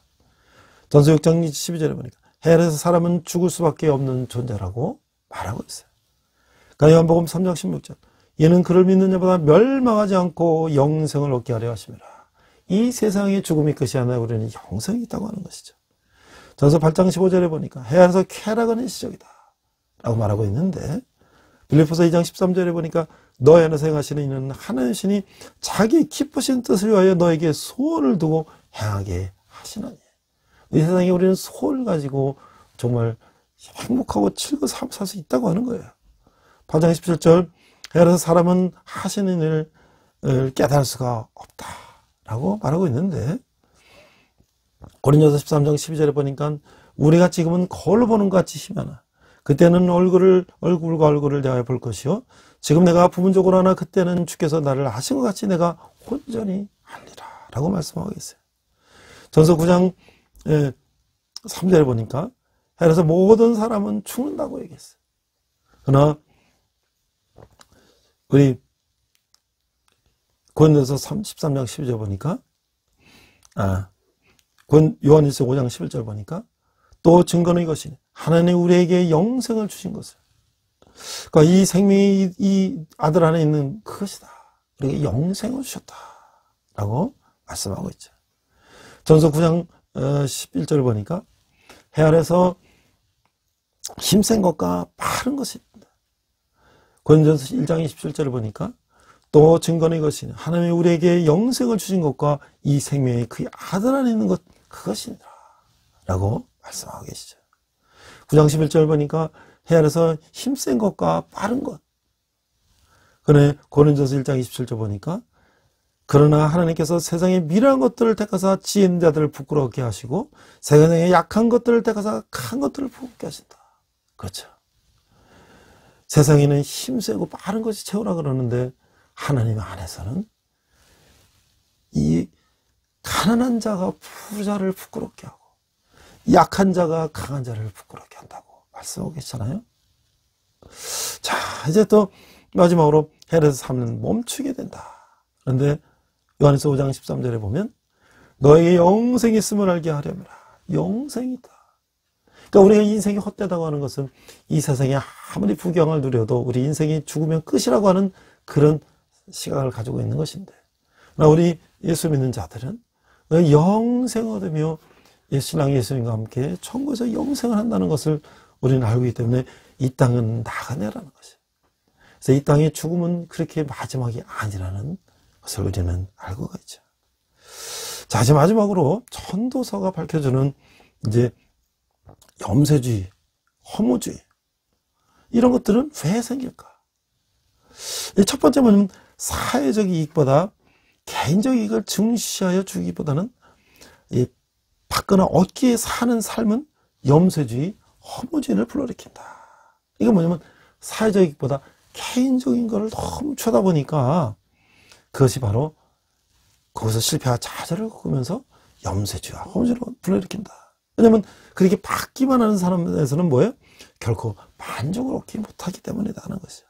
전서 6장 12절에 보니까 해 아래서 사람은 죽을 수밖에 없는 존재라고 말하고 있어요. 그러니까 요한복음 3장 16절 이는 그를 믿는 자보다 멸망하지 않고 영생을 얻게 하려 하심이라. 이 세상의 죽음이 끝이 아니라 우리는 영생이 있다고 하는 것이죠. 전서 8장 15절에 보니까 해 아래서 쾌락은 일시적이다. 라고 말하고 있는데 빌리포서 2장 13절에 보니까 너희 안에서 행하시는 이는 하나님 신이 자기 기쁘신 뜻을 위하여 너에게 소원을 두고 행하게 하시나니 이 세상에 우리는 소원을 가지고 정말 행복하고 즐거운 삶을 살 수 있다고 하는 거예요. 8장 17절 그래서 사람은 하시는 일을 깨달을 수가 없다라고 말하고 있는데 고린도서 13장 12절에 보니까 우리가 지금은 거울로 보는 것 같이 희면하 그때는 얼굴을 얼굴과 얼굴을 대하여 볼 것이요 지금 내가 부분적으로 하나 그때는 주께서 나를 하신 것 같이 내가 온전히 하리라 라고 말씀하고 있어요. 전서 9장 3절에 보니까 그래서 모든 사람은 죽는다고 얘기했어요. 그러나 우리 고린도서 13장 12절 보니까 아, 요한일서 5장 11절 보니까 또 증거는 이것이니 하나님 우리에게 영생을 주신 것을 그러니까 이 생명이 이 아들 안에 있는 그것이다. 우리에게 영생을 주셨다. 라고 말씀하고 있죠. 전서 9장 11절 보니까 해 아래서 힘센 것과 빠른 것이. 고린도전서 1장 27절을 보니까 또 증거는 이것이니 하나님이 우리에게 영생을 주신 것과 이 생명이 그의 아들 안에 있는 것 그것이니라 라고 말씀하고 계시죠. 9장 11절 보니까 헤아려서 힘센 것과 빠른 것 그네 고린도서 1장 27절 보니까 그러나 하나님께서 세상의 미련한 것들을 택하사 있는 자들을 부끄럽게 하시고 세상의 약한 것들을 택하사 큰 것들을 부끄럽게 하신다. 그렇죠. 세상에는 힘세고 빠른 것이 채우라 그러는데 하나님 안에서는 이 가난한 자가 부자를 부끄럽게 하고 약한 자가 강한 자를 부끄럽게 한다고 말씀하고 계시잖아요. 자, 이제 또 마지막으로 헤레스 3는 멈추게 된다. 그런데 요한에서 5장 13절에 보면 너에게 영생이 있음을 알게 하려면 영생이다. 그러니까 우리가 인생이 헛되다고 하는 것은 이 세상에 아무리 부경을 누려도 우리 인생이 죽으면 끝이라고 하는 그런 시각을 가지고 있는 것인데 우리 예수 믿는 자들은 영생을 얻으며 신랑 예수님과 함께 천국에서 영생을 한다는 것을 우리는 알고 있기 때문에 이 땅은 나가내라는 것이에요. 그래서 이 땅의 죽음은 그렇게 마지막이 아니라는 것을 우리는 알고 있죠. 자, 이제 마지막으로 전도서가 밝혀주는 이제 염세주의, 허무주의 이런 것들은 왜 생길까? 첫 번째 뭐냐면 사회적 이익보다 개인적 이익을 중시하여 주기보다는 이 받거나 얻기에 사는 삶은 염세주의, 허무주의를 불러일으킨다. 이건 뭐냐면 사회적 이익보다 개인적인 것을 너무 쳐다보니까 그것이 바로 거기서 실패와 좌절을 겪으면서 염세주의와 허무주의를 불러일으킨다. 왜냐면 그렇게 받기만 하는 사람에서는 뭐예요? 결코 만족을 얻지 못하기 때문이다 하는 것이죠.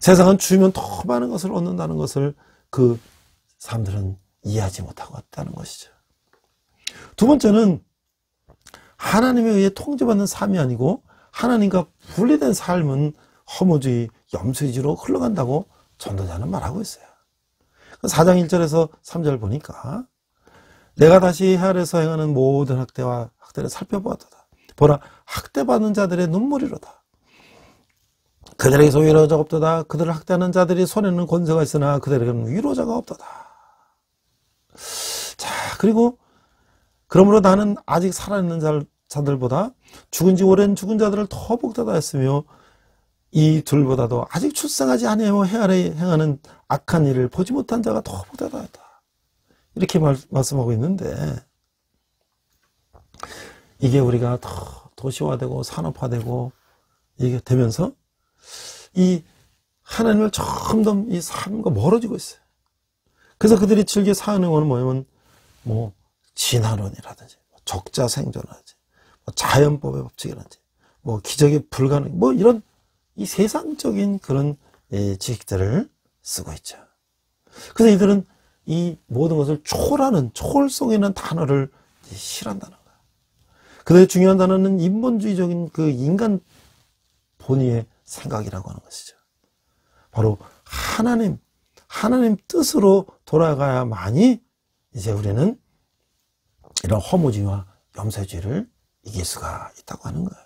세상은 주면 더 많은 것을 얻는다는 것을 그 사람들은 이해하지 못하고 있다는 것이죠. 두 번째는 하나님에 의해 통제받는 삶이 아니고 하나님과 분리된 삶은 허무주의, 염세주의로 흘러간다고 전도자는 말하고 있어요. 4장 1절에서 3절 보니까 내가 다시 헤아려서 행하는 모든 학대와 학대를 살펴보았다. 보라 학대받는 자들의 눈물이로다. 그들에게서 위로자가 없도다. 그들을 학대하는 자들이 손에는 권세가 있으나 그들에게는 위로자가 없도다. 자 그리고 그러므로 나는 아직 살아있는 자들보다 죽은 지 오랜 죽은 자들을 더 복되다 했으며 이 둘보다도 아직 출생하지 아니하며 헤아려 행하는 악한 일을 보지 못한 자가 더 복되다 했다. 이렇게 말, 말씀하고 있는데 이게 우리가 더 도시화되고 산업화되고 이게 되면서 이 하나님을 점점 이 삶과 멀어지고 있어요. 그래서 그들이 즐겨 사는 거는 뭐냐면 뭐 진화론이라든지 뭐 적자 생존이라든지 뭐 자연법의 법칙이라든지 뭐 기적이 불가능 뭐 이런 이 세상적인 그런 예, 지식들을 쓰고 있죠. 그래서 이들은 이 모든 것을 초라는 초월성 있는 단어를 싫어한다는 그들의 중요한 단어는 인본주의적인 그 인간 본의의 생각이라고 하는 것이죠. 바로 하나님, 하나님 뜻으로 돌아가야만이 이제 우리는 이런 허무주의와 염세주의를 이길 수가 있다고 하는 거예요.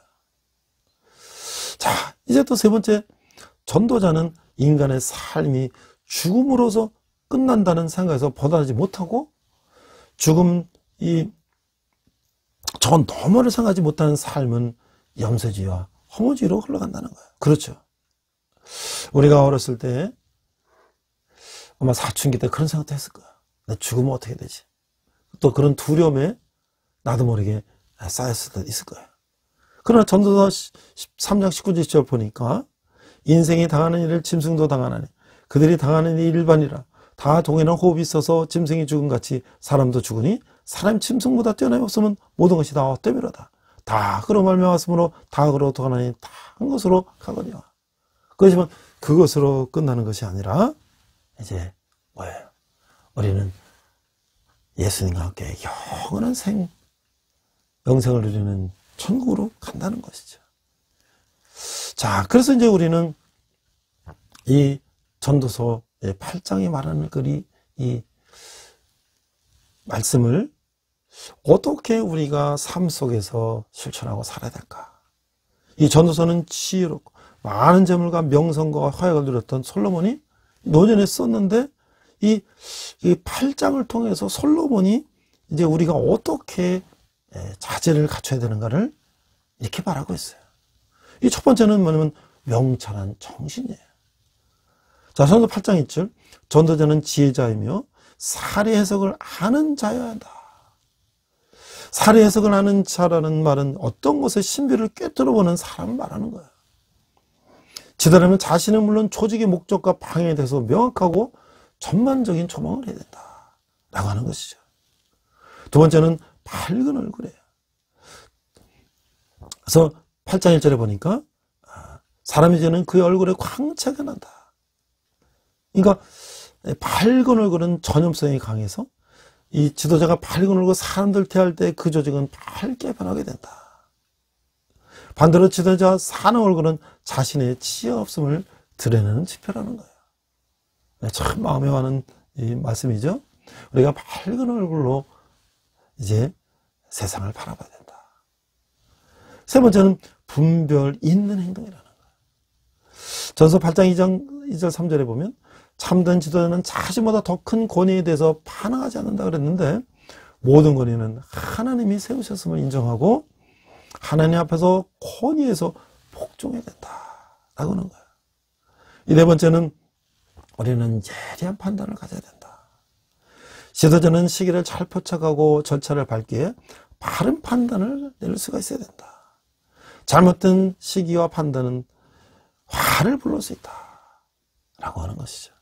자, 이제 또 세 번째, 전도자는 인간의 삶이 죽음으로서 끝난다는 생각에서 벗어나지 못하고 죽음 이 저건 너머를 생각하지 못하는 삶은 염세주의와 허무주의로 흘러간다는 거예요. 그렇죠. 우리가 어렸을 때 아마 사춘기 때 그런 생각도 했을 거야. 내 죽으면 어떻게 되지? 또 그런 두려움에 나도 모르게 쌓였을 때 있을 거야. 그러나 전도서 13장 19절 10절 보니까 인생이 당하는 일을 짐승도 당하나니 그들이 당하는 일반이라 다 동해는 호흡이 있어서 짐승이 죽은 같이 사람도 죽으니 사람 짐승보다 뛰어남이 없으면 모든 것이 다 헛되미로다. 다 그로 말미암았으므로 다 그로 도하나니 다 한 것으로 가거니와. 그렇지만 그것으로 끝나는 것이 아니라 이제 뭐예요? 우리는 예수님과 함께 영원한 생 영생을 누리는 천국으로 간다는 것이죠. 자, 그래서 이제 우리는 이 전도서 8장이 말하는 글이 이 말씀을 어떻게 우리가 삶 속에서 실천하고 살아야 될까? 이 전도서는 지혜롭고 많은 재물과 명성과 화약을 누렸던 솔로몬이 노년에 썼는데 이, 이 8장을 통해서 솔로몬이 이제 우리가 어떻게 예, 자제를 갖춰야 되는가를 이렇게 말하고 있어요. 이 첫 번째는 뭐냐면 명철한 정신이에요. 자, 선도 8장 1절. 전도자는 지혜자이며 사리 해석을 아는 자여야 한다. 사리 해석을 아는 자라는 말은 어떤 것의 신비를 꿰뚫어 보는 사람을 말하는 거예요. 지도라면 자신은 물론 조직의 목적과 방향에 대해서 명확하고 전반적인 조망을 해야 된다. 라고 하는 것이죠. 두 번째는 밝은 얼굴이에요. 그래서 8장 1절에 보니까 아, 사람이 이제는 그의 얼굴에 광채가 난다. 그러니까 밝은 얼굴은 전염성이 강해서 이 지도자가 밝은 얼굴 사람들 대할 때 그 조직은 밝게 변하게 된다. 반대로 지도자 사는 얼굴은 자신의 지혜 없음을 드러내는 지표라는 거예요. 네, 참 마음에 와는 이 말씀이죠. 우리가 밝은 얼굴로 이제 세상을 바라봐야 된다. 세 번째는 분별 있는 행동이라는 거예요. 전서 8장 2장 2절 3절에 보면 참된 지도자는 자신보다 더 큰 권위에 대해서 반항하지 않는다 그랬는데 모든 권위는 하나님이 세우셨음을 인정하고 하나님 앞에서 권위에서 복종해야 된다라고 하는 거예요. 이 네 번째는 우리는 예리한 판단을 가져야 된다. 지도자는 시기를 잘 포착하고 절차를 밟기에 바른 판단을 내릴 수가 있어야 된다. 잘못된 시기와 판단은 화를 불러올 수 있다. 라고 하는 것이죠.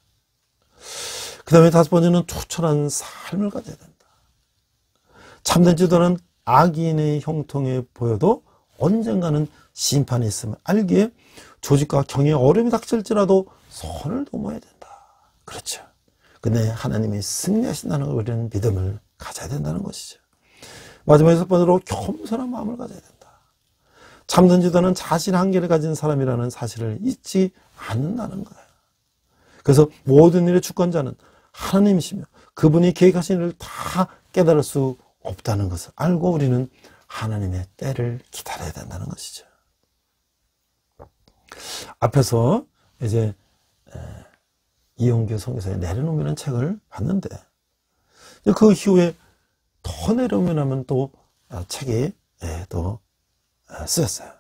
그 다음에 다섯 번째는 투철한 삶을 가져야 된다. 참된 지도는 악인의 형통에 보여도 언젠가는 심판이 있음을 알기에 조직과 경에 어려움이 닥칠지라도 선을 넘어야 된다. 그렇죠. 근데 하나님이 승리하신다는 걸 우리는 믿음을 가져야 된다는 것이죠. 마지막 여섯 번으로 겸손한 마음을 가져야 된다. 참된 지도는 자신 한계를 가진 사람이라는 사실을 잊지 않는다는 거예요. 그래서 모든 일의 주권자는 하나님이시며 그분이 계획하신 일을 다 깨달을 수 없다는 것을 알고 우리는 하나님의 때를 기다려야 된다는 것이죠. 앞에서 이제 이용규 성교사의 내려놓으면 책을 봤는데 그 이후에 더 내려오면 하면 또 아, 책이 예, 또 아, 쓰였어요.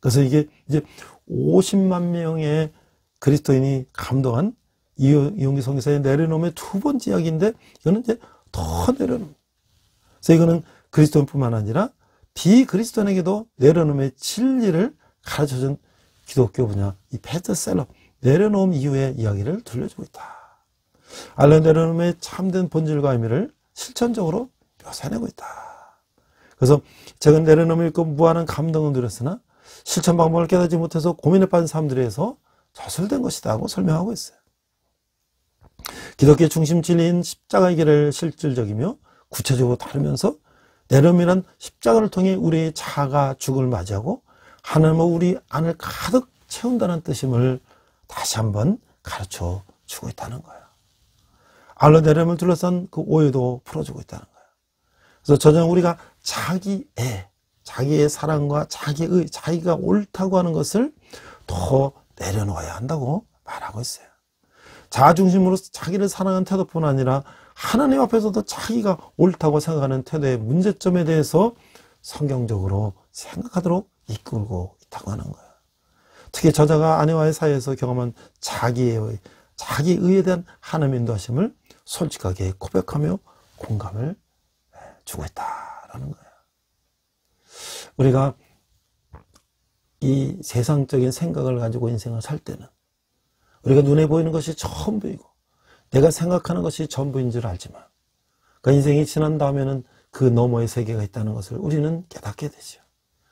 그래서 이게 이제 50만 명의 그리스도인이 감동한 이용기 성교사의 내려놓음의 두 번째 이야기인데 이거는 이제 더 내려놓음. 그래서 이거는 그리스도인뿐만 아니라 비그리스도인에게도 내려놓음의 진리를 가르쳐준 기독교 분야 이 베스트셀러 내려놓음 이후의 이야기를 들려주고 있다. 알렌 내려놓음의 참된 본질과 의미를 실천적으로 묘사해내고 있다. 그래서 제가 내려놓음을 읽고 무한한 감동을 누렸으나 실천 방법을 깨닫지 못해서 고민에 빠진 사람들에 서 저술된 것이다 고 설명하고 있어요. 기독교의 중심 진리인 십자가의 길을 실질적이며 구체적으로 다루면서 내려놓음이란 십자가를 통해 우리의 자아가 죽음을 맞이하고 하나님은 우리 안을 가득 채운다는 뜻임을 다시 한번 가르쳐 주고 있다는 거예요. 알로 내려을 둘러싼 그 오해도 풀어주고 있다는 거예요. 그래서 저는 우리가 자기애, 자기의 사랑과 자기의, 자기가 옳다고 하는 것을 더 내려놓아야 한다고 말하고 있어요. 자아중심으로 자기를 사랑하는 태도뿐 아니라 하나님 앞에서도 자기가 옳다고 생각하는 태도의 문제점에 대해서 성경적으로 생각하도록 이끌고 있다고 하는 거예요. 특히 저자가 아내와의 사이에서 경험한 자기의 자기 의에 대한 하나님의 인도하심을 솔직하게 고백하며 공감을 주고 있다라는 거예요. 우리가 이 세상적인 생각을 가지고 인생을 살 때는 우리가 눈에 보이는 것이 전부이고 내가 생각하는 것이 전부인 줄 알지만 그 인생이 지난 다음에는 그 너머의 세계가 있다는 것을 우리는 깨닫게 되죠.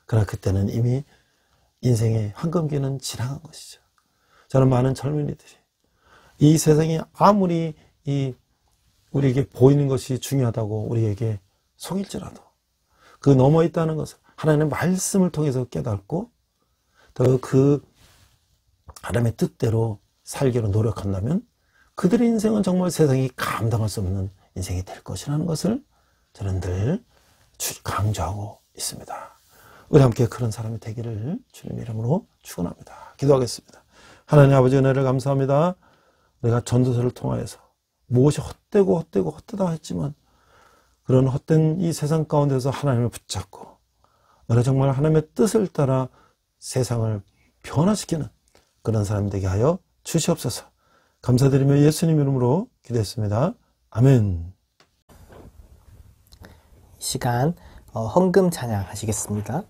그러나 그때는 이미 인생의 황금기는 지나간 것이죠. 저는 많은 젊은이들이 이 세상이 아무리 이 우리에게 보이는 것이 중요하다고 우리에게 속일지라도 그 넘어 있다는 것을 하나님의 말씀을 통해서 깨닫고 더 그 하나님의 뜻대로 살기로 노력한다면 그들의 인생은 정말 세상이 감당할 수 없는 인생이 될 것이라는 것을 저는 늘 강조하고 있습니다. 우리 함께 그런 사람이 되기를 주님 이름으로 축원합니다. 기도하겠습니다. 하나님 아버지 은혜를 감사합니다. 내가 전도서를 통하여서 무엇이 헛되고 헛되고 헛되다 했지만 그런 헛된 이 세상 가운데서 하나님을 붙잡고 너는 정말 하나님의 뜻을 따라 세상을 변화시키는 그런 사람 되게 하여 주시옵소서. 감사드리며 예수님 이름으로 기도했습니다. 아멘. 이 시간 어, 헌금 찬양 하시겠습니다.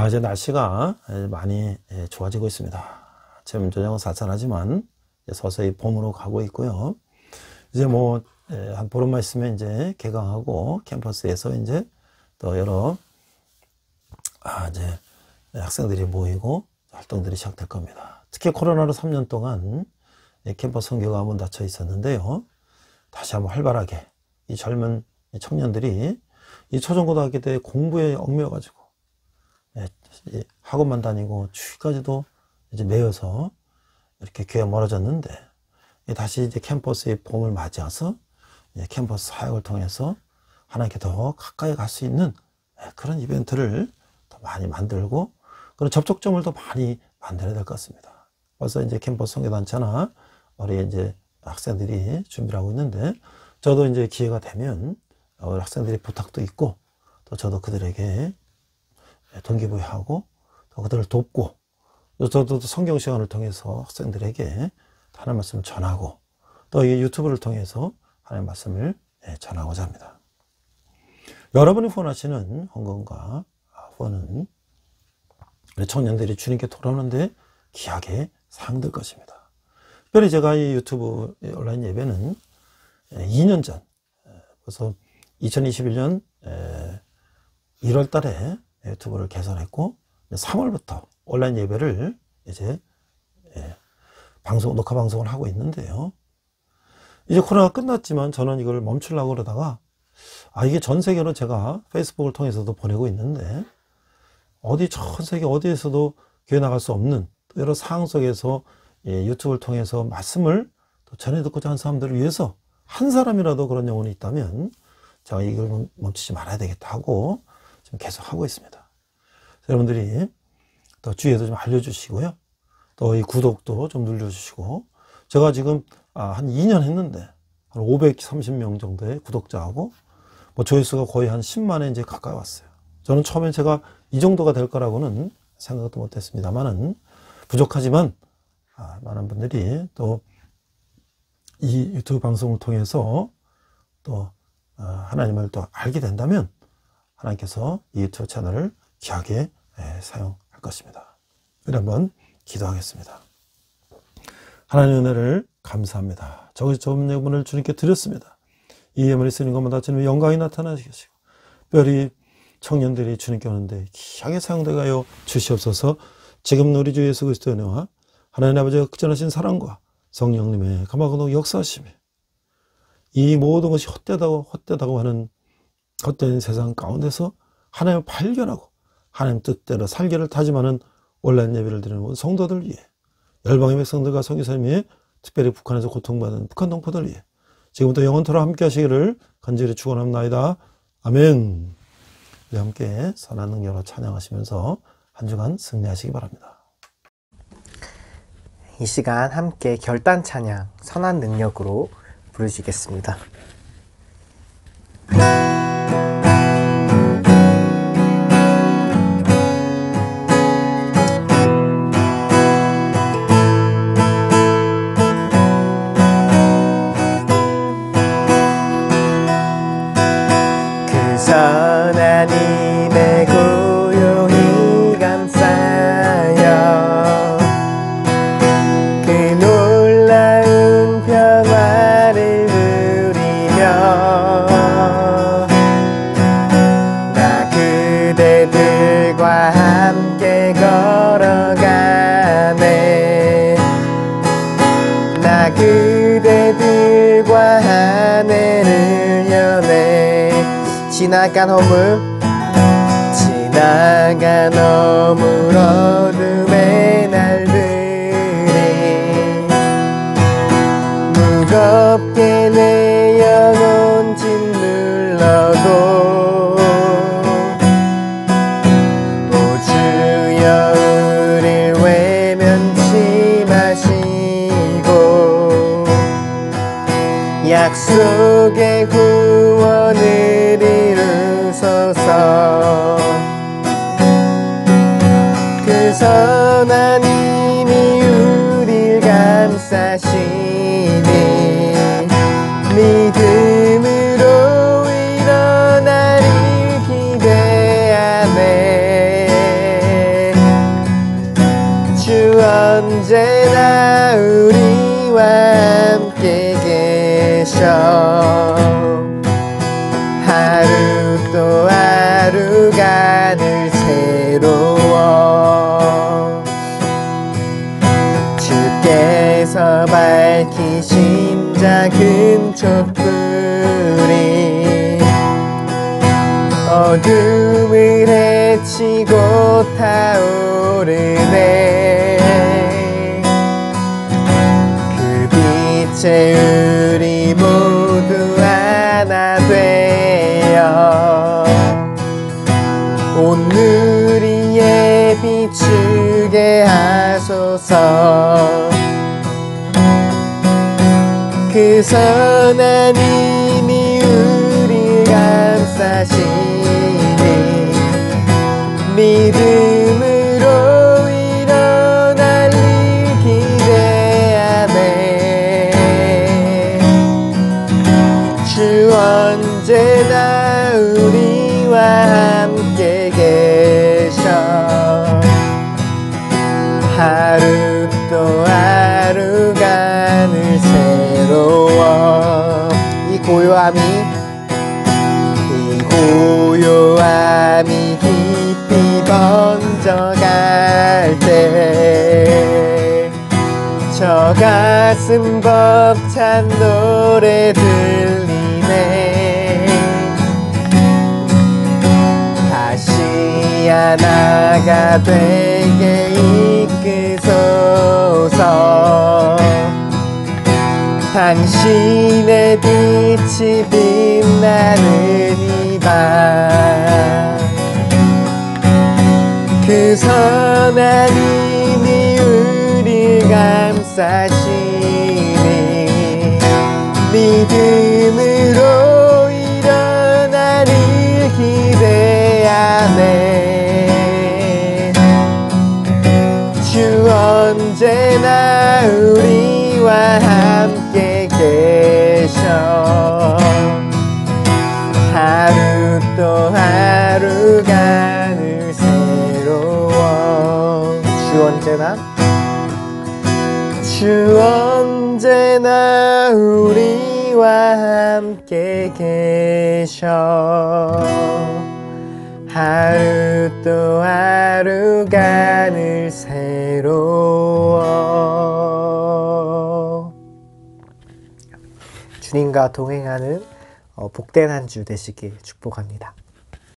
자, 이제 날씨가 많이 좋아지고 있습니다. 지금 쌀쌀하지만 이제 서서히 봄으로 가고 있고요. 이제 뭐, 한 보름만 있으면 이제 개강하고 캠퍼스에서 이제 또 여러, 아, 이제 학생들이 모이고 활동들이 시작될 겁니다. 특히 코로나로 3년 동안 이 캠퍼스 선교가 문 닫혀 있었는데요. 다시 한번 활발하게 이 젊은 청년들이 이 초중고등학교 때 공부에 얽매여 가지고 예, 이 학원만 다니고 추위까지도 이제 매여서 이렇게 교회 멀어졌는데 예, 다시 이제 캠퍼스의 봄을 맞이해서 예, 캠퍼스 사역을 통해서 하나님께 더 가까이 갈 수 있는 예, 그런 이벤트를 더 많이 만들고 그런 접촉점을 더 많이 만들어야 될 것 같습니다. 벌써 이제 캠퍼스 선교단체나 우리 이제 학생들이 준비를 하고 있는데 저도 이제 기회가 되면 우리 학생들이 부탁도 있고 또 저도 그들에게 동기부여하고 또 그들을 돕고 또 저도 성경 시간을 통해서 학생들에게 하나님 말씀을 전하고 또 이 유튜브를 통해서 하나님 말씀을 예, 전하고자 합니다. 여러분이 후원하시는 헌금과 후원은 우리 청년들이 주님께 돌아오는데 귀하게 상될 것입니다. 특별히 제가 이 유튜브 온라인 예배는 2년 전, 그래서 2021년 1월 달에 유튜브를 개설했고 3월부터 온라인 예배를 이제 예, 방송 녹화 방송을 하고 있는데요. 이제 코로나가 끝났지만 저는 이걸 멈추려고 그러다가 아 이게 전 세계로 제가 페이스북을 통해서도 보내고 있는데 어디 전 세계 어디에서도 교회 나갈 수 없는 또 여러 상황 속에서 예, 유튜브를 통해서 말씀을 또 전해 듣고자 하는 사람들을 위해서 한 사람이라도 그런 영혼이 있다면 제가 이걸 멈추지 말아야 되겠다 하고 지금 계속 하고 있습니다. 여러분들이 또 주위에도 좀 알려주시고요. 또 이 구독도 좀 눌러주시고 제가 지금 아, 한 2년 했는데 한 530명 정도의 구독자하고 뭐 조회수가 거의 한 10만에 이제 가까이 왔어요. 저는 처음에 제가 이 정도가 될 거라고는 생각도 못했습니다만은 부족하지만 아, 많은 분들이 또 이 유튜브 방송을 통해서 또 어, 하나님을 또 알게 된다면 하나님께서 이 유튜브 채널을 귀하게 예, 사용할 것입니다. 우리 한번 기도하겠습니다. 하나님 은혜를 감사합니다. 저기 좁은 예문을 주님께 드렸습니다. 이 예물이 쓰는 것마다 주님의 영광이 나타나시고 특별히 청년들이 주님께 오는데 귀하게 사용되가요 주시옵소서 지금 우리 주 예수 그리스도의 은혜와 하나님 아버지가 극전하신 사랑과 성령님의 감화근동 역사하심이 이 모든 것이 헛되다고 헛되다고 하는 헛된 세상 가운데서 하나님을 발견하고 하나님 뜻대로 살기를 다짐하는 온라인 예배를 드리는 성도들 위해 열방의 백성들과 성교사님 위해 특별히 북한에서 고통받는 북한 동포들 위해 지금부터 영원토록 함께 하시기를 간절히 축원합니다. 아멘. 우리 함께 선한 능력으로 찬양하시면서 한 주간 승리하시기 바랍니다. 이 시간 함께 결단 찬양 선한 능력으로 부르시겠습니다. 지나간 허물 지나간 허물 어둠의 날들이 무겁게 내 영혼 짓눌러도 오 주여 우릴 외면치 마시고 약속의 구 작은 촛불이 어둠을 헤치고 타오르네. 그 빛에 우리 모두 하나 되어 오늘이에 비추게 하소서 그 선한 힘이 우리 감싸시니 믿음 가슴 벅찬 노래 들리네. 다시 하나가 되게 이끄소서. 당신의 빛이 빛나는 이밤 그 선한 힘이 우리 감싸시니 믿음으로 일어나를 기대하네. 주 언제나 우리와 함께 계셔. 하루 또 하루가 늘 새로워. 주 언제나? 주 언제나 우리와 함께 계셔 하루 또 하루가 늘 새로워 주님과 동행하는 어, 복된 한 주 되시길 축복합니다.